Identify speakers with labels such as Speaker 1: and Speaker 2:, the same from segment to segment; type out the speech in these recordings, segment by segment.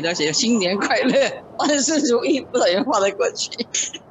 Speaker 1: 给他写新年快乐，万事如意，不小心画了过去。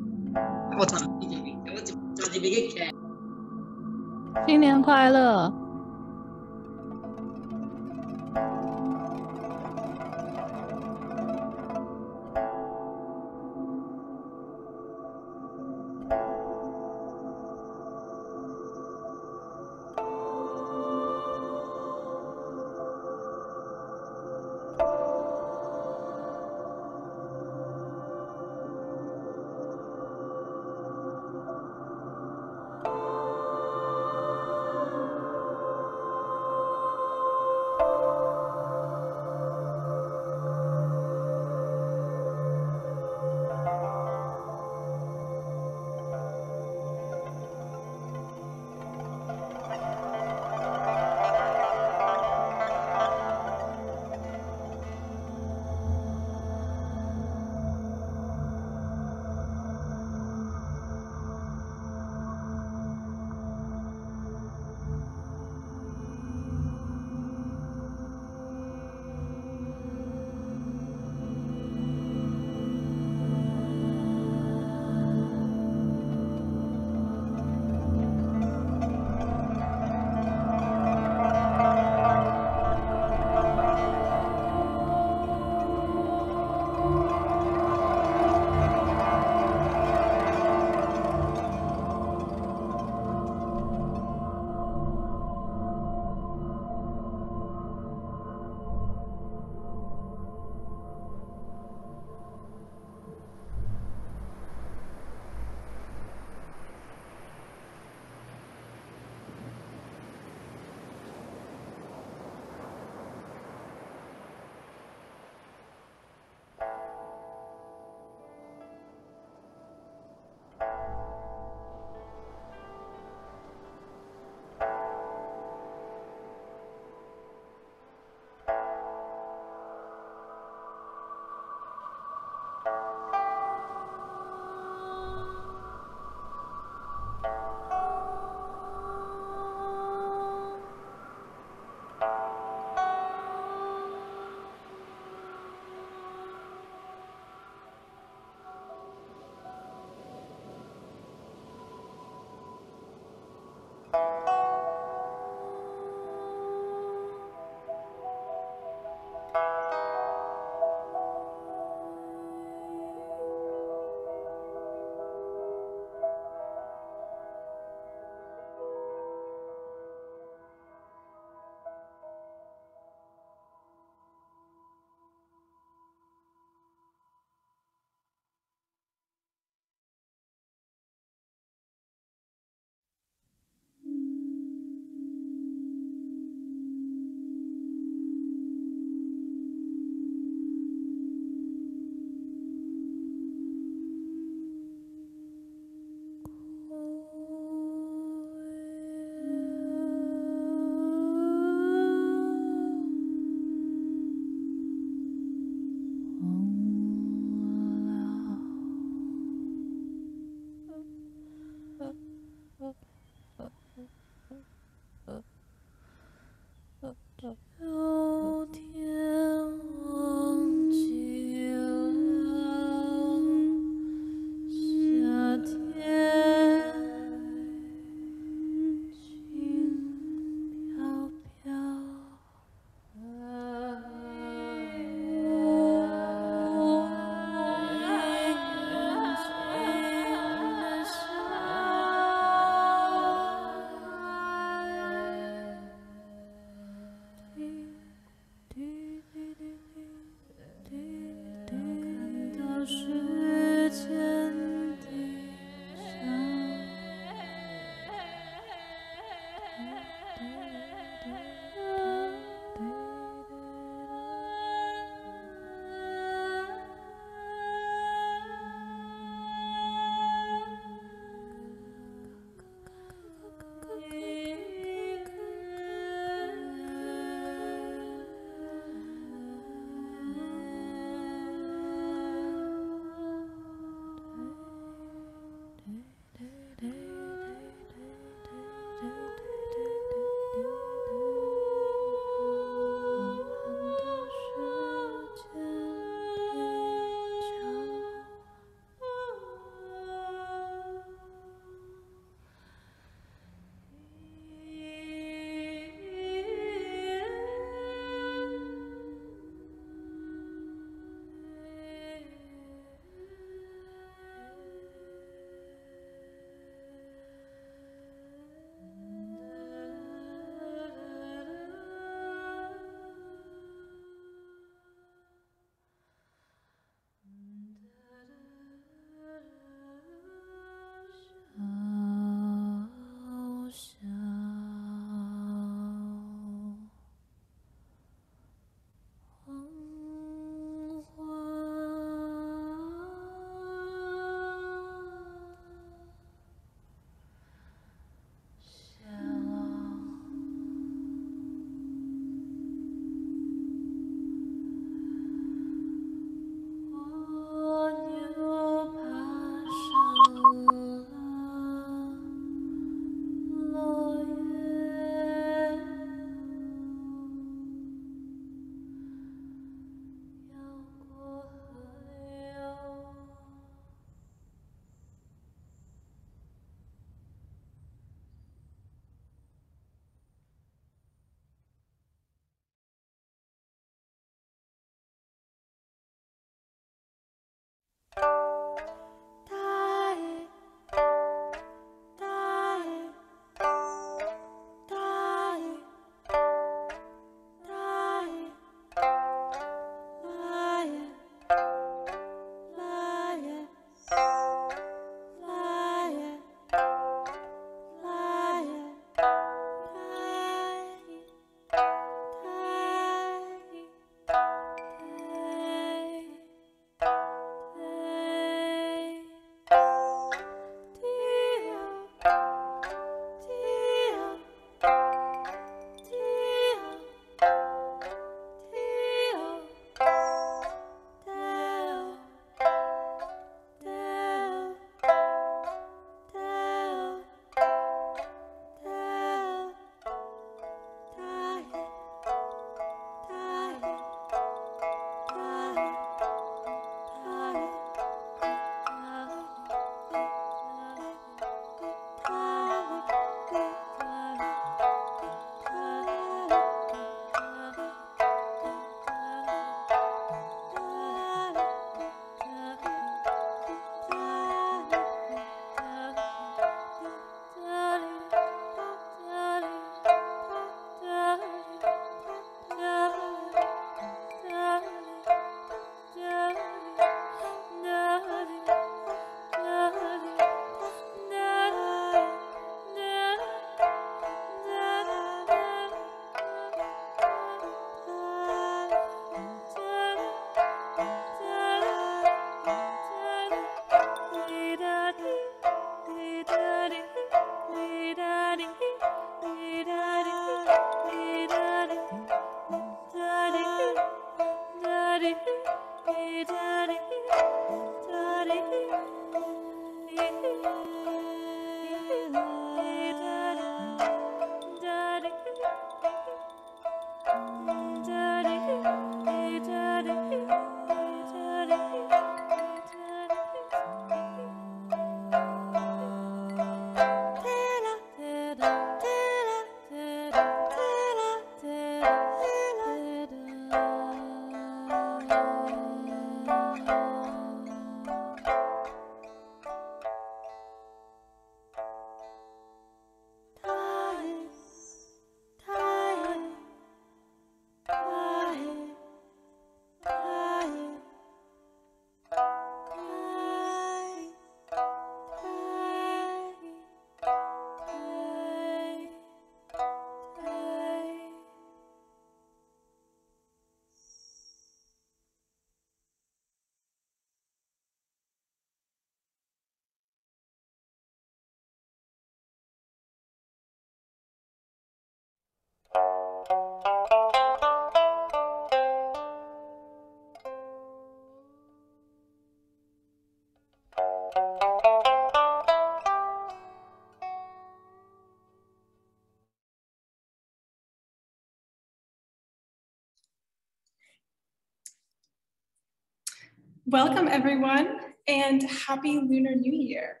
Speaker 2: Welcome everyone and happy Lunar New Year.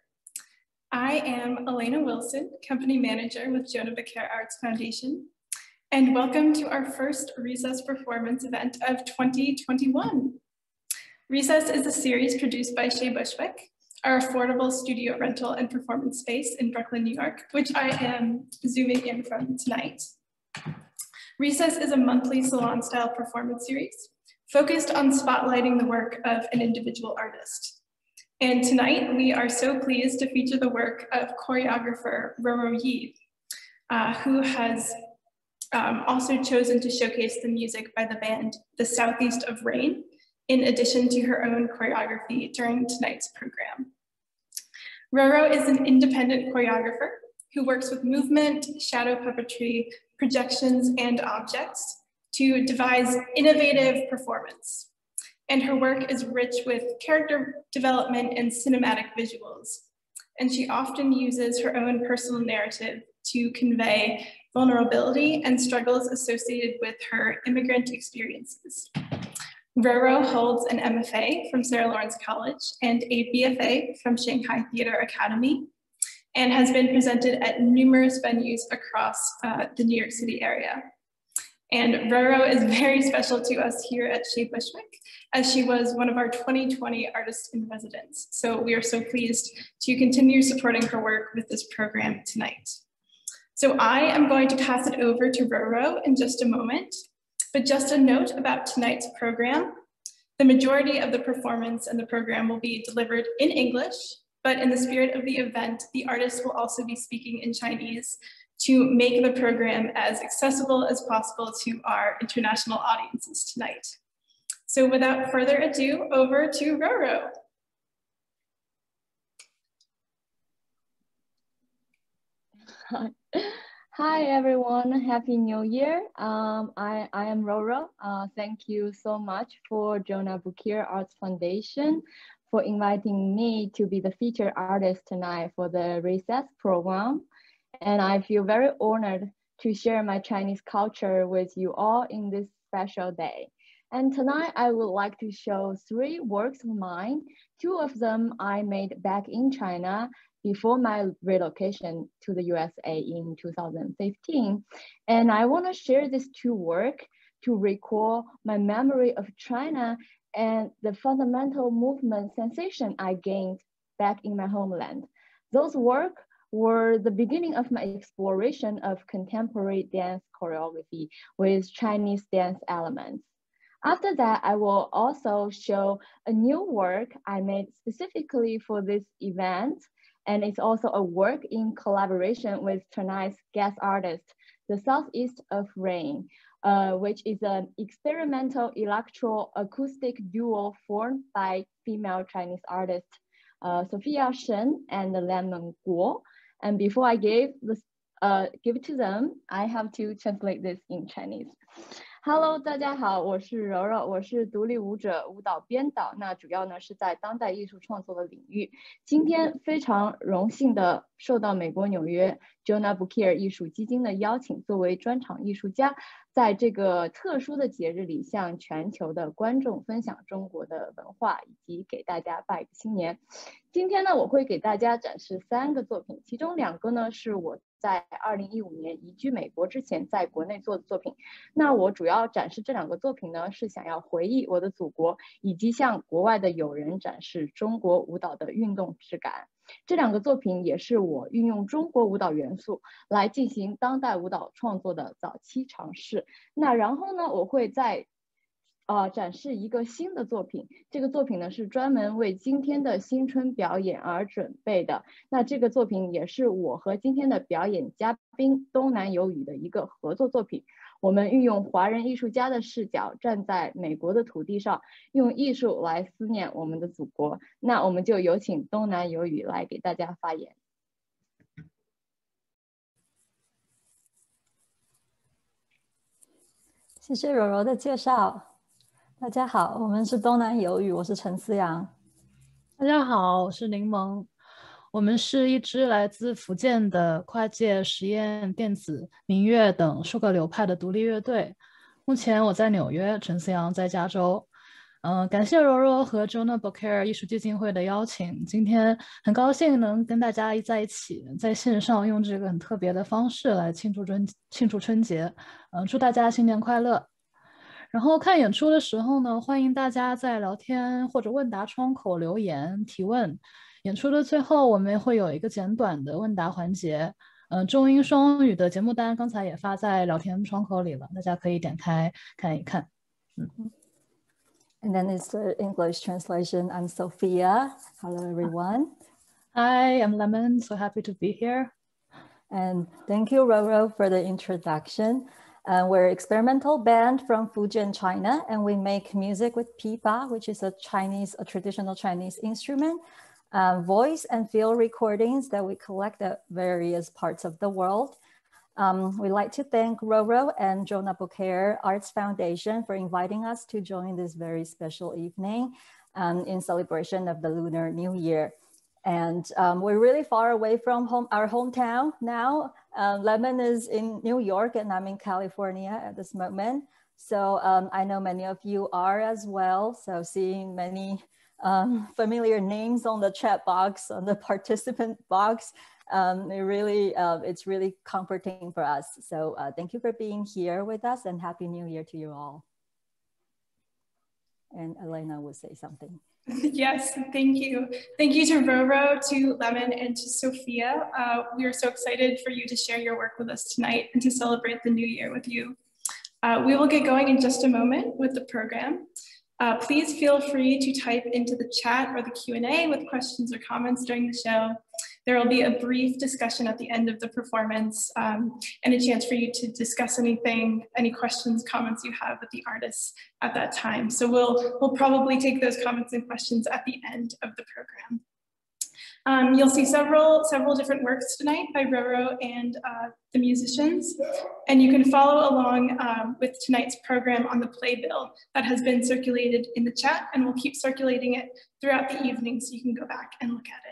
Speaker 2: I am Elena Wilson, Company Manager with Jonah Bokaer Arts Foundation, and welcome to our first Recess performance event of 2021. Recess is a series produced by Chez Bushwick, our affordable studio rental and performance space in Brooklyn, New York, which I am zooming in from tonight. Recess is a monthly salon style performance series focused on spotlighting the work of an individual artist. And tonight we are so pleased to feature the work of choreographer Rourou Ye, uh, who has um, also chosen to showcase the music by the band The Southeast of Rain, in addition to her own choreography during tonight's program. Rourou is an independent choreographer who works with movement, shadow puppetry, projections, and objects to devise innovative performance. And her work is rich with character development and cinematic visuals. And she often uses her own personal narrative to convey vulnerability and struggles associated with her immigrant experiences. Rourou holds an MFA from Sarah Lawrence College and a BFA from Shanghai Theater Academy and has been presented at numerous venues across uh, the New York City area. And Rourou is very special to us here at Chez Bushwick, as she was one of our 2020 Artists in Residence. So we are so pleased to continue supporting her work with this program tonight. So I am going to pass it over to Rourou in just a moment, but just a note about tonight's program. The majority of the performance and the program will be delivered in English, but in the spirit of the event, the artists will also be speaking in Chinese to make the program as accessible as possible to our international audiences tonight. So without further ado, over to Rourou.
Speaker 3: Hi everyone, Happy New Year. Um, I, I am Rourou. Uh, thank you so much for Jonah Bokaer Arts Foundation for inviting me to be the featured artist tonight for the Recess program and I feel very honored to share my Chinese culture with you all in this special day. And tonight I would like to show three works of mine. Two of them I made back in China before my relocation to the USA in 2015. And I want to share these two work to recall my memory of China and the fundamental movement sensation I gained back in my homeland. Those work were the beginning of my exploration of contemporary dance choreography with Chinese dance elements. After that, I will also show a new work I made specifically for this event. And it's also a work in collaboration with tonight's guest artist, The Southeast of Rain, uh, which is an experimental electro-acoustic duo formed by female Chinese artists uh, Sophia Shen and Lemon Guo. And before I give this, uh, give it to them, I have to translate this in Chinese. Hello，大家好，我是柔柔，我是独立舞者、舞蹈编导，那主要呢是在当代艺术创作的领域。今天非常荣幸的受到美国纽约 Jonah Booker 艺术基金的邀请，作为专场艺术家，在这个特殊的节日里，向全球的观众分享中国的文化，以及给大家拜个新年。今天呢，我会给大家展示三个作品，其中两个呢是我。在二零一五年移居美国之前，在国内做的作品。那我主要展示这两个作品呢，是想要回忆我的祖国，以及向国外的友人展示中国舞蹈的运动质感。这两个作品也是我运用中国舞蹈元素来进行当代舞蹈创作的早期尝试。那然后呢，我会在。啊，展示一个新的作品。这个作品呢是专门为今天的新春表演而准备的。那这个作品也是我和今天的表演嘉宾东南有雨的一个合作作品。我们运用华人艺术家的视角，站在美国的土地上，用艺术来思念我们的祖国。那我们就有请东南有雨来给大家发言。
Speaker 4: 谢谢柔柔的介绍。大家好，我们是东南有雨，我是陈思阳。
Speaker 5: 大家好，我是柠檬。我们是一支来自福建的跨界实验、电子、民乐等数个流派的独立乐队。目前我在纽约，陈思阳在加州。嗯，感谢柔柔和 Jonah Booker 艺术基金会的邀请，今天很高兴能跟大家在一起，在线上用这个很特别的方式来庆祝春庆祝春节。嗯，祝大家新年快乐。然后看演出的时候呢，欢迎大家在聊天或者问答窗口留言提问。演出的最后，我们会有一个简短的问答环节。嗯，中英双语的节目单刚才也发在聊天窗口里了，大家可以点开看一看。嗯。
Speaker 4: And then it's the English translation. I'm Sophia. Hello, everyone.
Speaker 5: Hi, I'm Lemon. So happy to be here.
Speaker 4: And thank you, Roro, for the introduction. Uh, we're experimental band from Fujian, China, and we make music with pipa, which is a Chinese, a traditional Chinese instrument, uh, voice and field recordings that we collect at various parts of the world. Um, we'd like to thank Rourou and Jonah Bokaer Arts Foundation for inviting us to join this very special evening um, in celebration of the Lunar New Year. And um, we're really far away from home, our hometown now. Uh, Lemon is in New York and I'm in California at this moment. So um, I know many of you are as well. So seeing many um, familiar names on the chat box, on the participant box, um, it really, uh, it's really comforting for us. So uh, thank you for being here with us and Happy New Year to you all. And Elena will say something.
Speaker 2: Yes, thank you. Thank you to Rourou, to Lemon, and to Sophia. Uh, we are so excited for you to share your work with us tonight and to celebrate the new year with you. Uh, we will get going in just a moment with the program. Uh, please feel free to type into the chat or the Q&A with questions or comments during the show. There will be a brief discussion at the end of the performance um, and a chance for you to discuss anything, any questions, comments you have with the artists at that time. So we'll, we'll probably take those comments and questions at the end of the program. Um, you'll see several, several different works tonight by Rourou and uh, the musicians, and you can follow along um, with tonight's program on the playbill that has been circulated in the chat, and we'll keep circulating it throughout the evening so you can go back and look at it.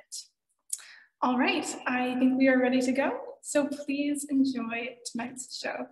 Speaker 2: All right, I think we are ready to go, so please enjoy tonight's show.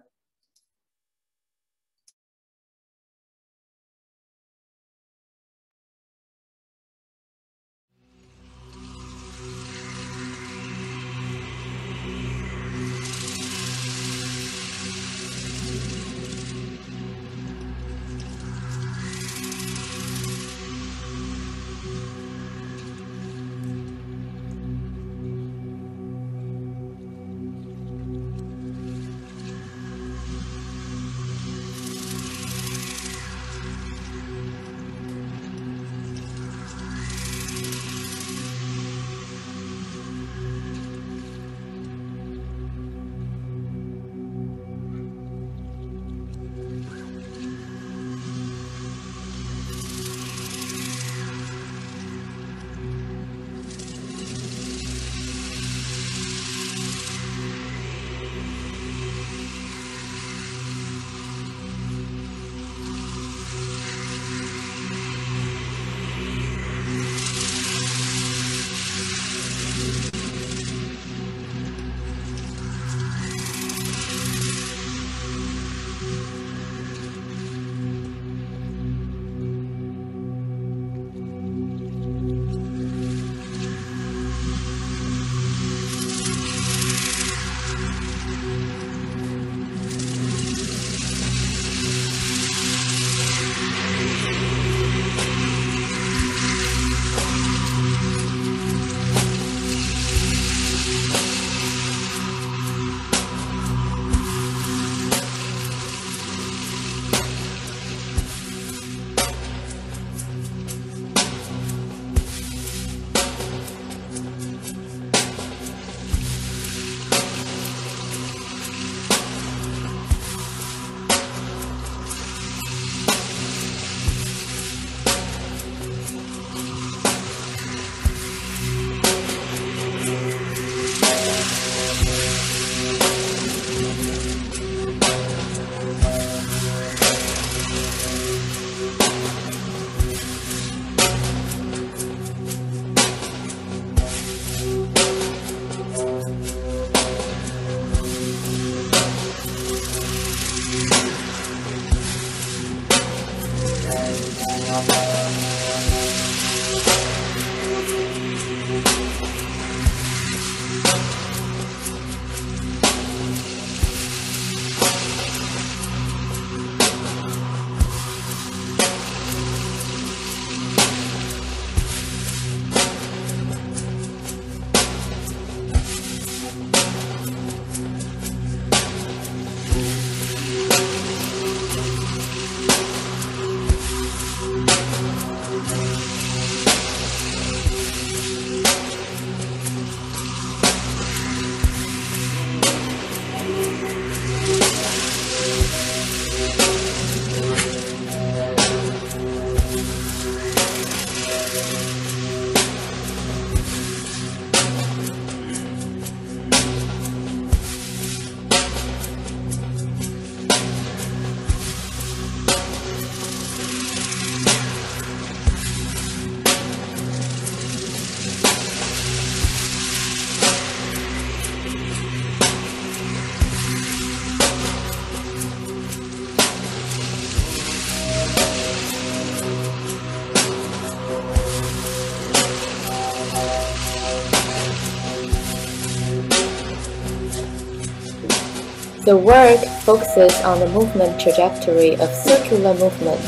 Speaker 6: The work focuses on the movement trajectory of circular movement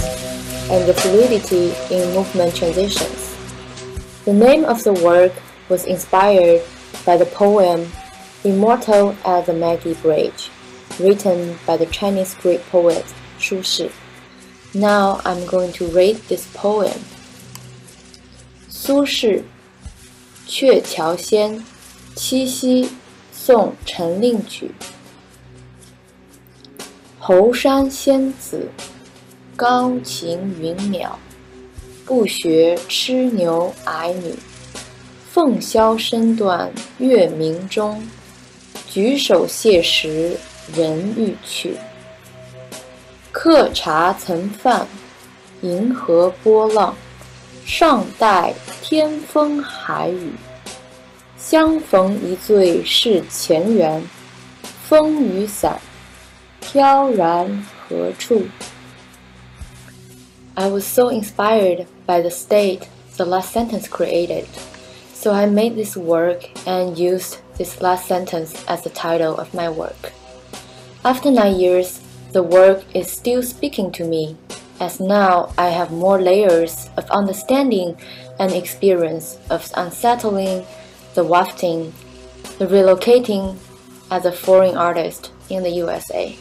Speaker 6: and the fluidity in movement transitions. The name of the work was inspired by the poem Immortal at the Magpie Bridge, written by the Chinese great poet Su Shi. Now I'm going to read this poem. 苏轼，鹊桥仙，七夕，宋陈令举。猴山仙子，高情云鸟，不学吃牛矮女。凤箫声断月明中，举手谢时人欲去。客茶曾饭，银河波浪，尚待天风海雨。相逢一醉是前缘，风雨伞，飘然何处？I was so inspired by the state the last sentence created. So I made this work and used this last sentence as the title of my work. After nine years, the work is still speaking to me, as now I have more layers of understanding and experience of unsettling, the wafting, the relocating as a foreign artist in the USA.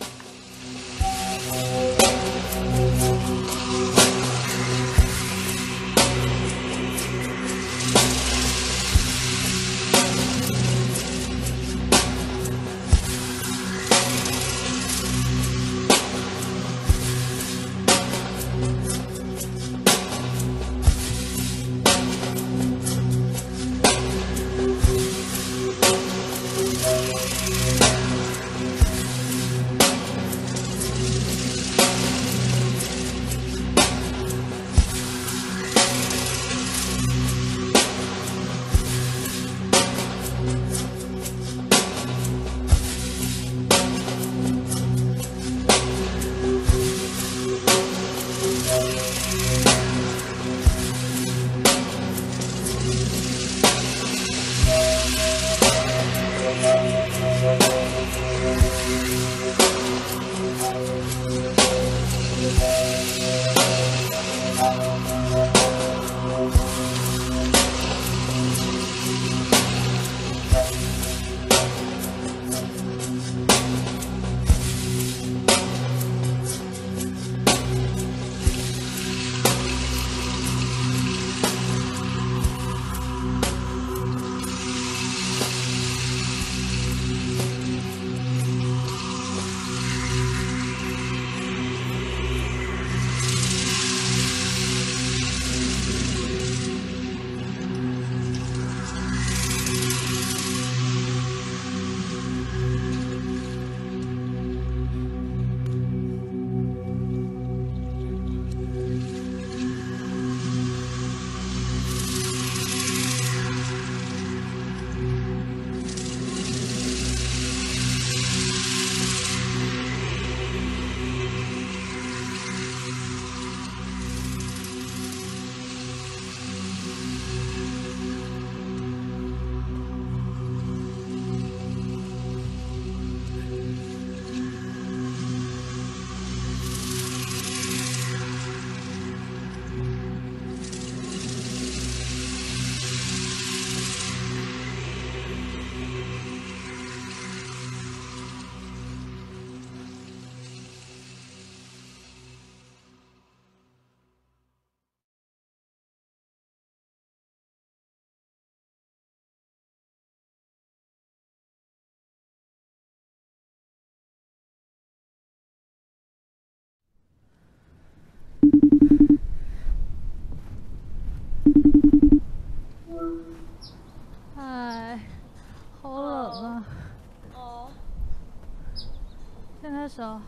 Speaker 7: 哎，好冷啊。哦。现在手。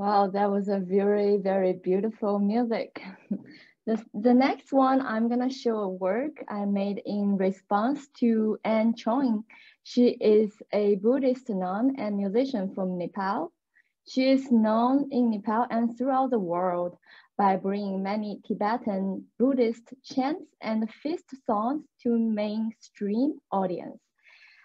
Speaker 3: Wow, that was a very, very beautiful music. the, the next one, I'm gonna show a work I made in response to Ani Choying. She is a Buddhist nun and musician from Nepal. She is known in Nepal and throughout the world by bringing many Tibetan Buddhist chants and feast songs to mainstream audience.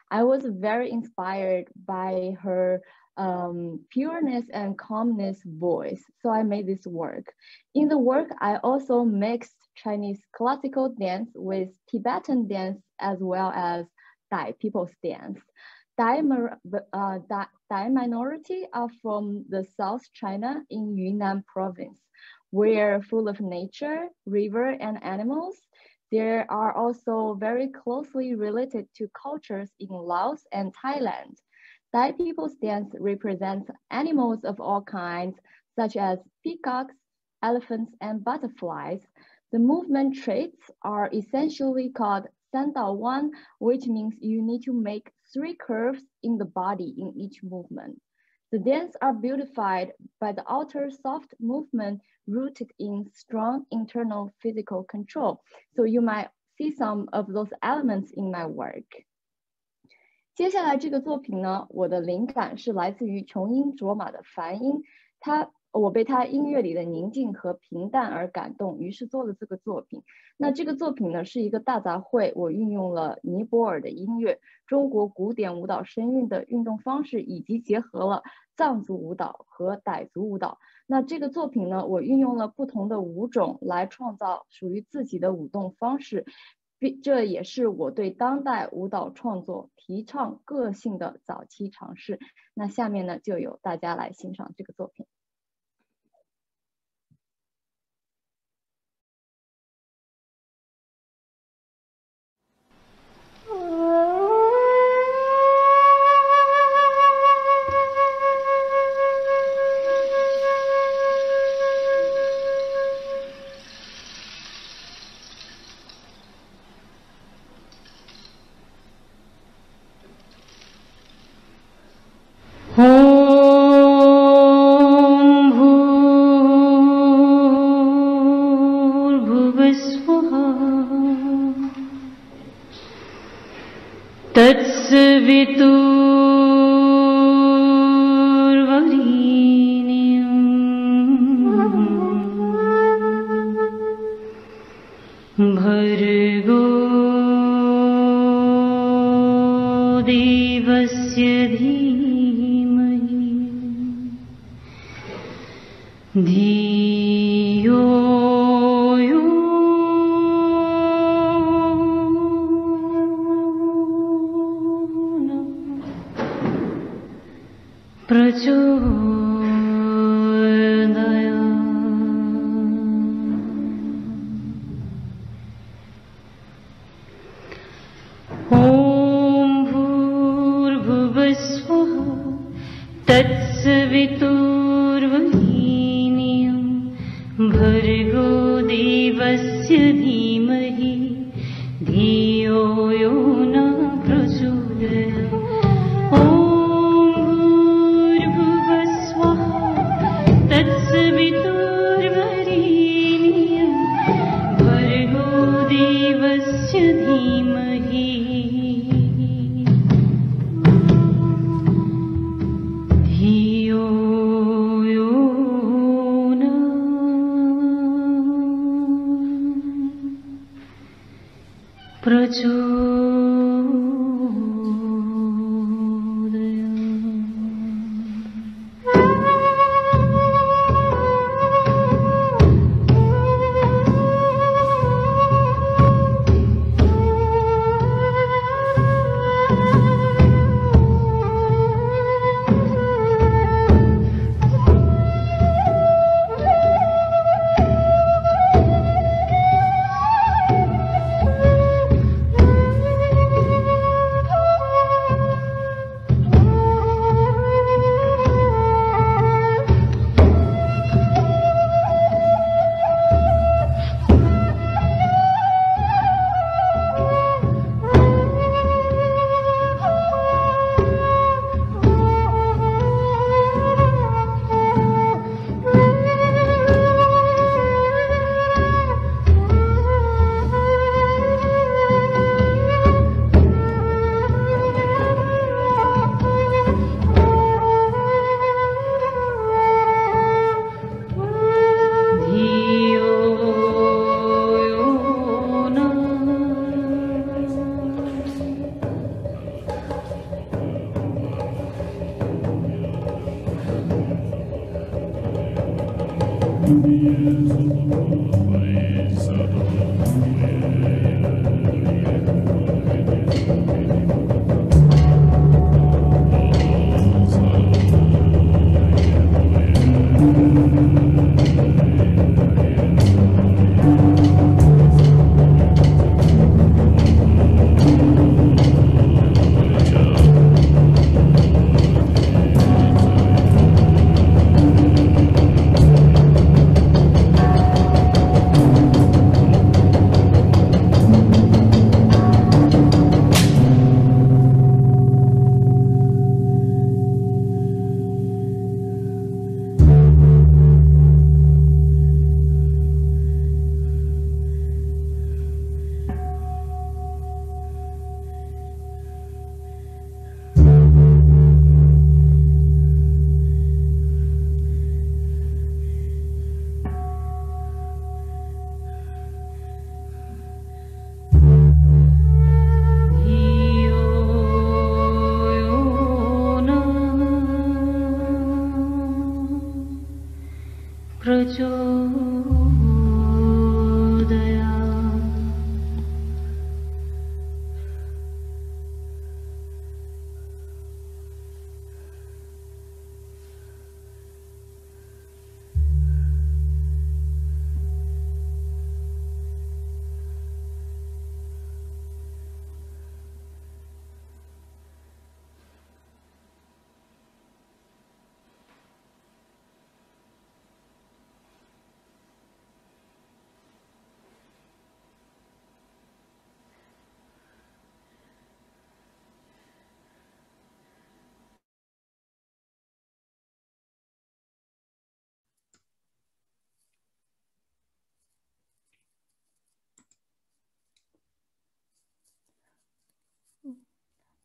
Speaker 3: I was very inspired by her um, pureness and calmness voice. So I made this work. In the work, I also mixed Chinese classical dance with Tibetan dance as well as Dai people's dance. Dai, uh, Dai, Dai minority are from the South China in Yunnan province, where full of nature, river, and animals. There are also very closely related to cultures in Laos and Thailand. Dai people's dance represents animals of all kinds, such as peacocks, elephants, and butterflies. The movement traits are essentially called Sandao Wan, which means you need to make three curves in the body in each movement. The dance are beautified by the outer soft movement rooted in strong internal physical control. So you might see some of those elements in my work. 接下来这个作品呢，我的灵感是来自于琼英卓玛的梵音，他我被他音乐里的宁静和平淡而感动，于是做了这个作品。那这个作品呢是一个大杂烩，我运用了尼泊尔的音乐、中国古典舞蹈声韵的运动方式，以及结合了藏族舞蹈和傣族舞蹈。那这个作品呢，我运用了不同的舞种来创造属于自己的舞动方式。这也是我对当代舞蹈创作提倡个性的早期尝试。那下面呢，就由大家来欣赏这个作品。
Speaker 4: vitu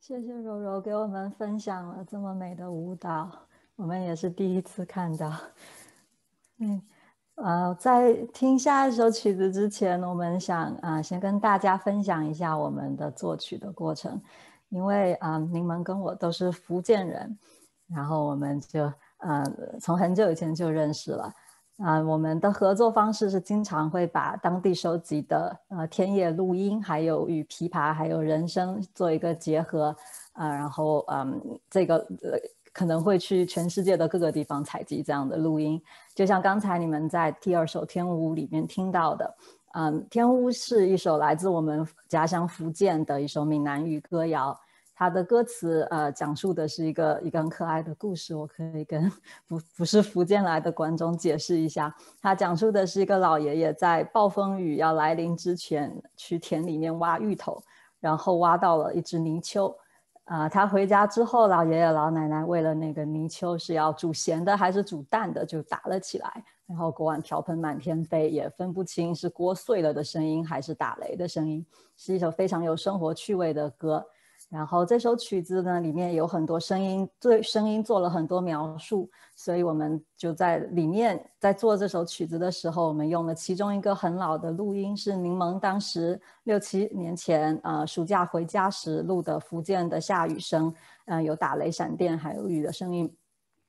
Speaker 4: 谢谢柔柔给我们分享了这么美的舞蹈，我们也是第一次看到。嗯，呃，在听下一首曲子之前，我们想啊，先跟大家分享一下我们的作曲的过程，因为啊，您们跟我都是福建人，然后我们就呃，从很久以前就认识了。啊，我们的合作方式是经常会把当地收集的呃田野录音，还有与琵琶还有人声做一个结合，啊，然后嗯，这个呃可能会去全世界的各个地方采集这样的录音，就像刚才你们在第二首《天屋》里面听到的，嗯，《天屋》是一首来自我们家乡福建的一首闽南语歌谣。他的歌词，呃，讲述的是一个一个很可爱的故事。我可以跟不不是福建来的观众解释一下，他讲述的是一个老爷爷在暴风雨要来临之前去田里面挖芋头，然后挖到了一只泥鳅。啊，他回家之后，老爷爷老奶奶为了那个泥鳅是要煮咸的还是煮淡的，就打了起来，然后锅碗瓢盆满天飞，也分不清是锅碎了的声音还是打雷的声音，是一首非常有生活趣味的歌。然后这首曲子呢，里面有很多声音，对声音做了很多描述，所以我们就在里面在做这首曲子的时候，我们用了其中一个很老的录音，是柠檬当时六七年前呃暑假回家时录的福建的下雨声，嗯，有打雷闪电，还有雨的声音。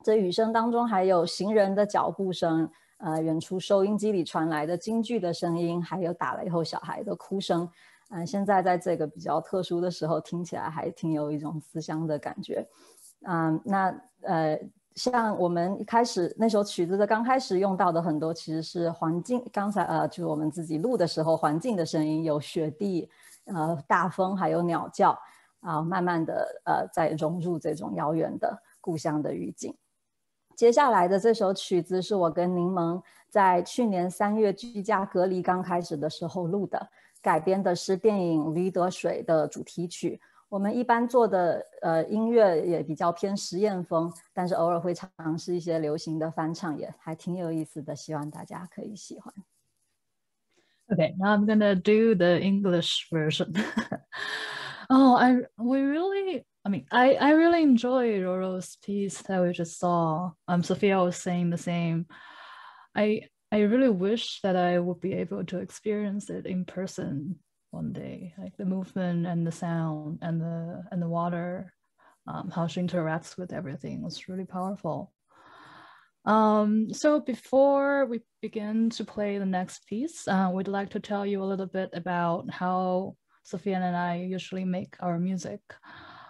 Speaker 4: 这雨声当中还有行人的脚步声，呃，远处收音机里传来的京剧的声音，还有打雷后小孩的哭声。嗯，现在在这个比较特殊的时候，听起来还挺有一种思乡的感觉。嗯，那呃，像我们一开始那首曲子的刚开始用到的很多，其实是环境。刚才呃，就是我们自己录的时候，环境的声音有雪地、呃大风，还有鸟叫啊，慢慢的呃在融入这种遥远的故乡的语境。接下来的这首曲子是我跟柠檬在去年三月居家隔离刚开始的时候录的。改编的是电影《驴得水》的主题曲。我们一般做的呃音乐也比较偏实验风，但是偶尔会尝试一些流行的翻唱，也还挺有意思的。希望大家可以喜欢。
Speaker 5: Okay, now I'm gonna do the English version. oh, I we really, I mean, I I really enjoy Roro's piece that we just saw. Um, Sophia was saying the same. I I really wish that I would be able to experience it in person one day, like the movement and the sound and the and the water, um, how she interacts with everything was really powerful. Um, so before we begin to play the next piece, uh, we'd like to tell you a little bit about how Sophia and I usually make our music.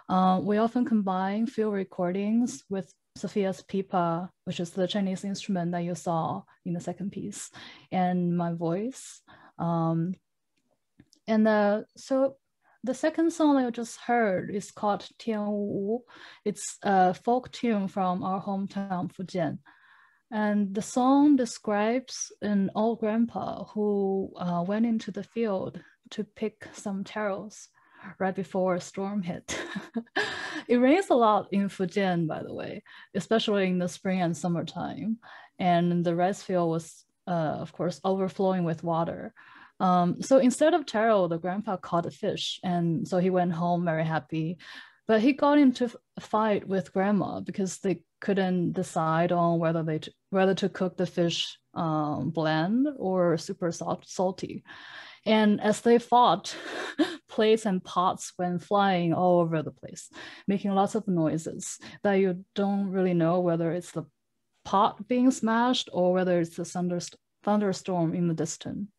Speaker 5: Uh, we often combine field recordings with Sophia's pipa, which is the Chinese instrument that you saw in the second piece, and my voice. Um, and uh, so the second song that you just heard is called Tian Wu. It's a folk tune from our hometown, Fujian. And the song describes an old grandpa who uh, went into the field to pick some taros right before a storm hit. it rains a lot in Fujian, by the way, especially in the spring and summertime. And the rice field was, uh, of course, overflowing with water. Um, so instead of taro, the grandpa caught a fish. And so he went home very happy. But he got into a fight with grandma because they couldn't decide on whether they whether to cook the fish um, bland or super salt, salty. And as they fought, plates and pots went flying all over the place, making lots of noises that you don't really know whether it's the pot being smashed or whether it's the thunderst- thunderstorm in the distance.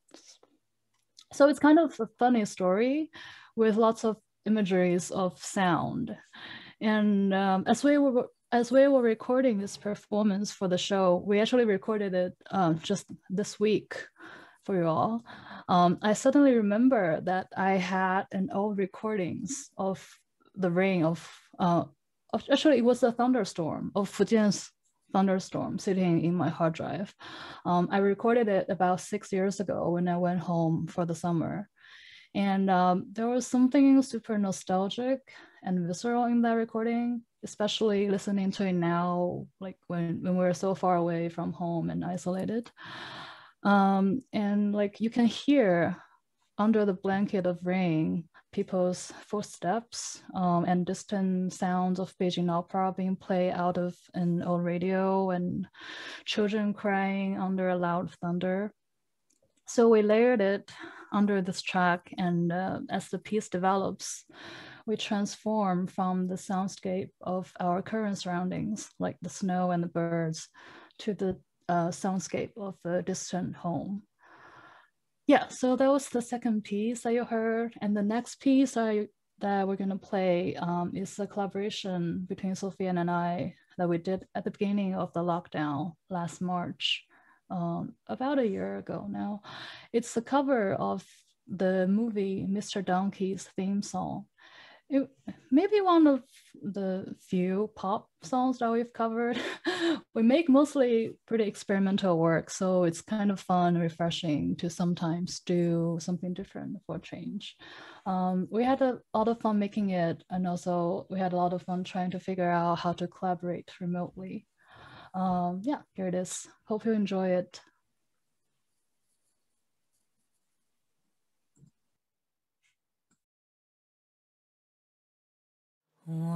Speaker 5: So it's kind of a funny story with lots of imageries of sound. And um, as we were as we were recording this performance for the show, we actually recorded it uh, just this week for you all. Um, I suddenly remember that I had an old recordings of the rain of, uh, of actually it was a thunderstorm of Fujian's thunderstorm sitting in my hard drive. Um, I recorded it about six years ago when I went home for the summer. And um, there was something super nostalgic and visceral in that recording, especially listening to it now, like when, when we're so far away from home and isolated um, and like you can hear under the blanket of rain, people's footsteps um, and distant sounds of Beijing opera being played out of an old radio and children crying under a loud thunder. So we layered it under this track, and uh, as the piece develops, we transform from the soundscape of our current surroundings, like the snow and the birds, to the uh, soundscape of a distant home. Yeah, so that was the second piece that you heard. And the next piece I, that we're gonna play um, is a collaboration between Sophia and I that we did at the beginning of the lockdown last March, um, about a year ago now. It's a cover of the movie Mr. Donkey's theme song it may be one of the few pop songs that we've covered. we make mostly pretty experimental work, so it's kind of fun, and refreshing to sometimes do something different for change. Um, we had a lot of fun making it, and also we had a lot of fun trying to figure out how to collaborate remotely. Um, yeah, here it is. Hope you enjoy it.
Speaker 7: Wow.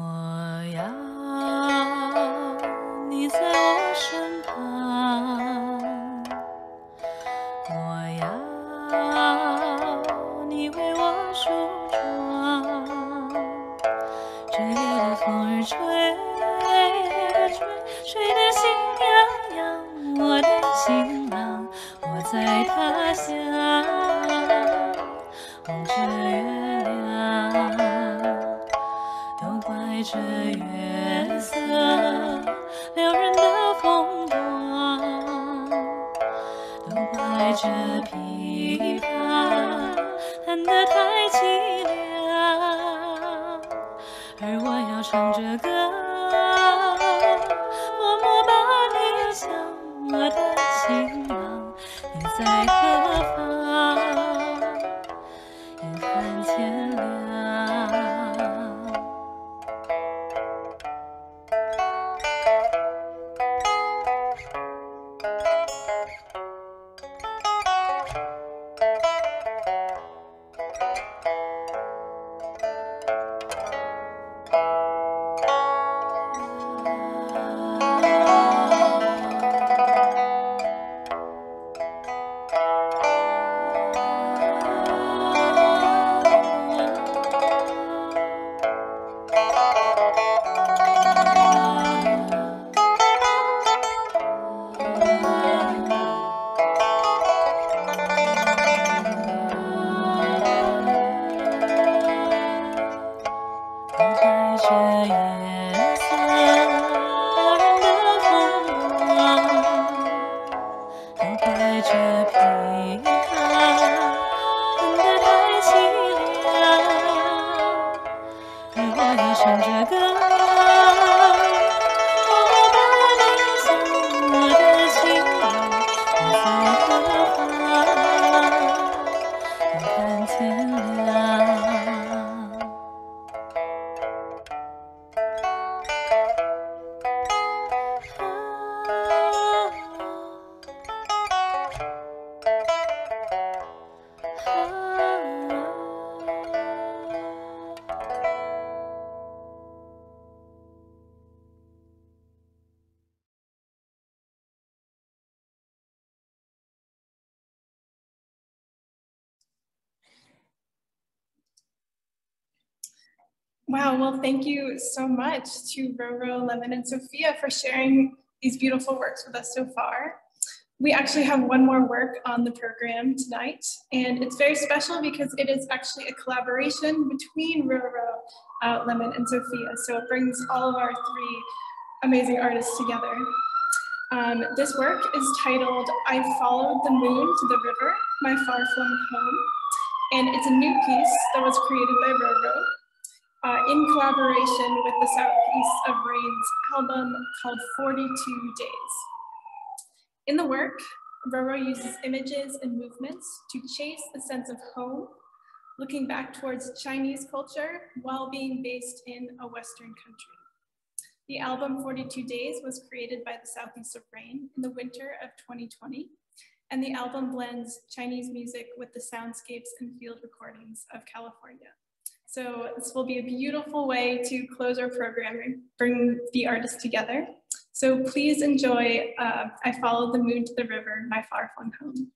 Speaker 7: So much to Rourou, Lemon, and Sophia for sharing these beautiful works with us so far. We actually have one more work on the program tonight, and it's very special because it is actually a collaboration between Rourou, uh, Lemon, and Sophia. So it brings all of our three amazing artists together. Um, this work is titled I Followed the Moon to the River, My Far-Flung Home. And it's a new piece that was created by Rourou collaboration with the Southeast of Rain's album called 42 Days. In the work, Rourou uses images and movements to chase a sense of home, looking back towards Chinese culture while being based in a Western country. The album 42 Days was created by the Southeast of Rain in the winter of 2020,
Speaker 2: and the album blends Chinese music with the soundscapes and field recordings of California. So this will be a beautiful way to close our programming, bring the artists together. So please enjoy uh, I Followed the Moon to the River, My Far Flung Home.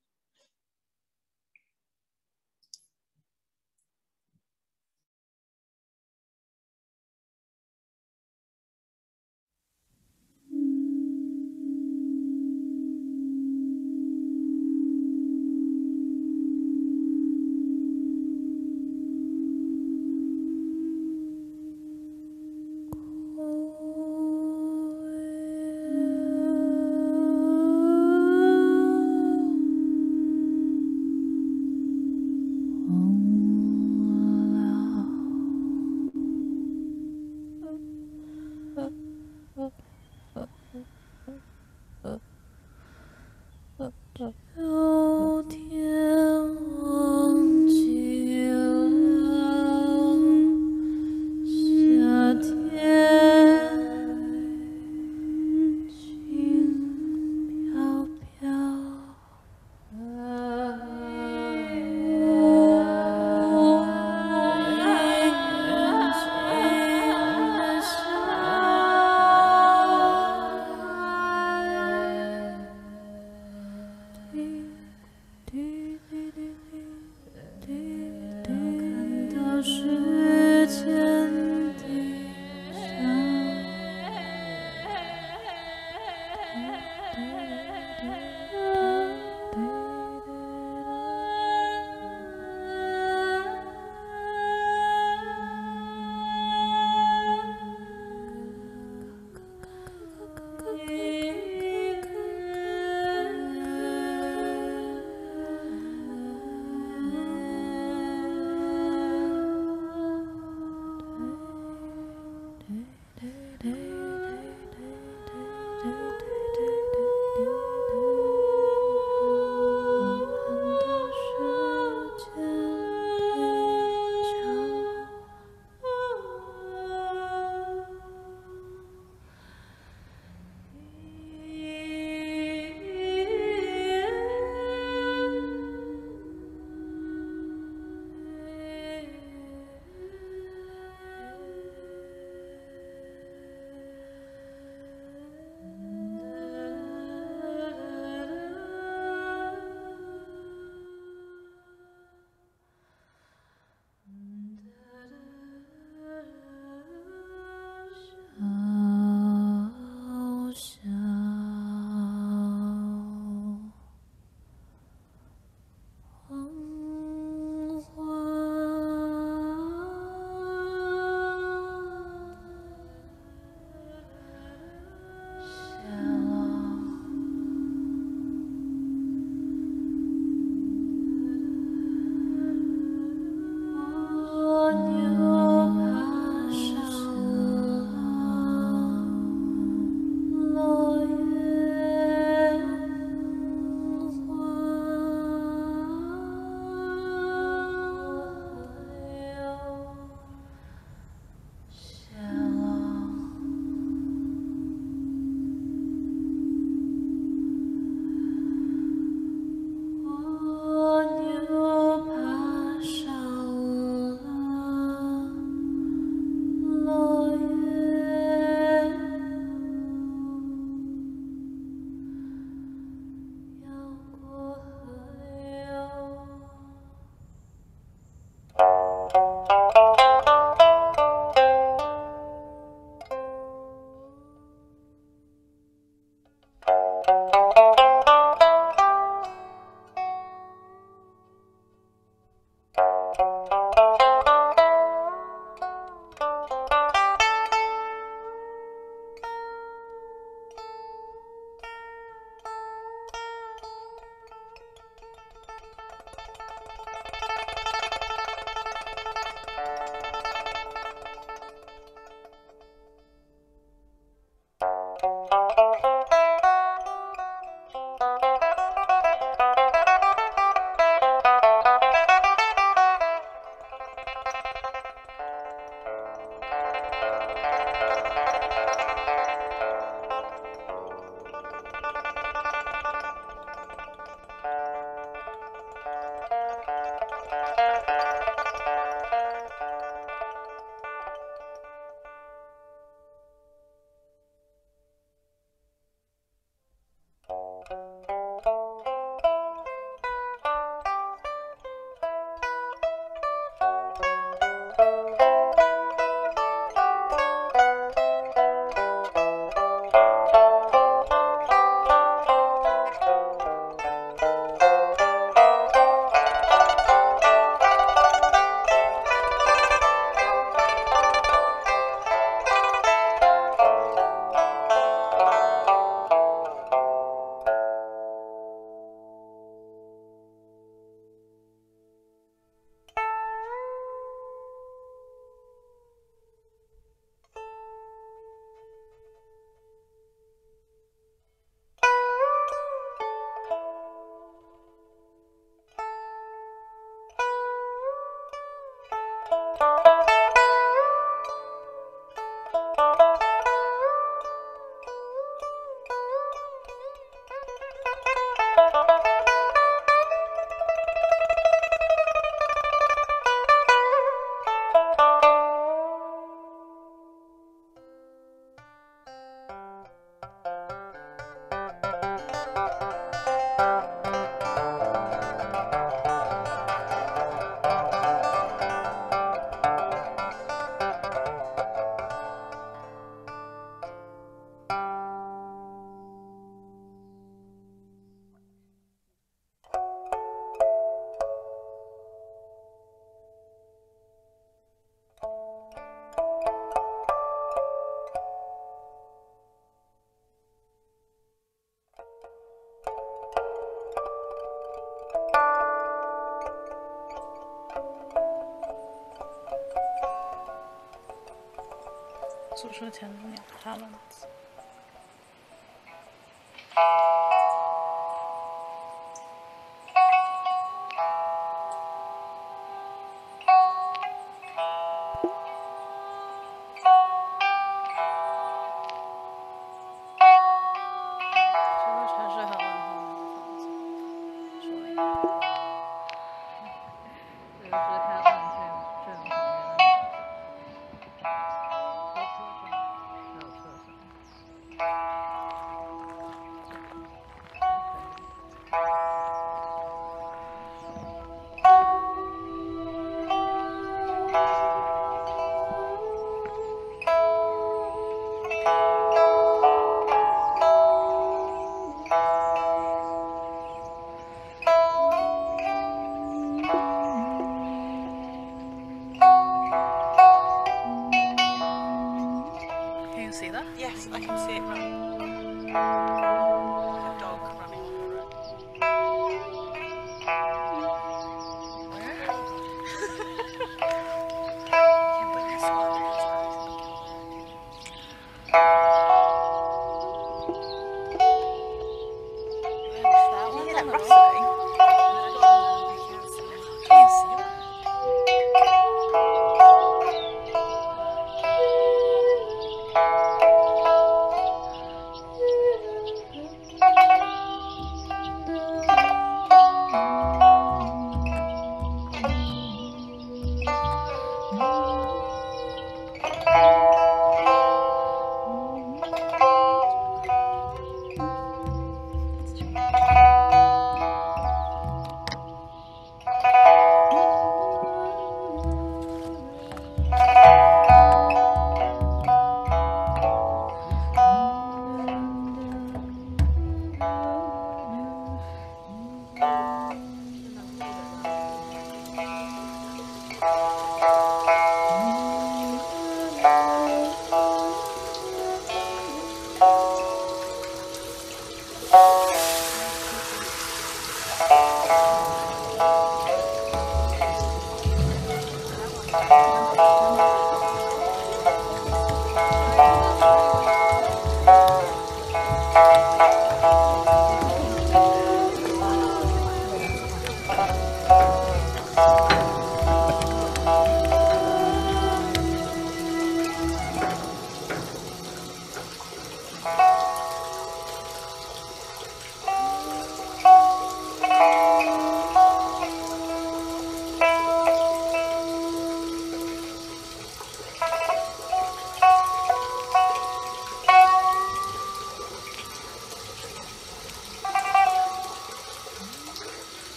Speaker 5: 说前的两个。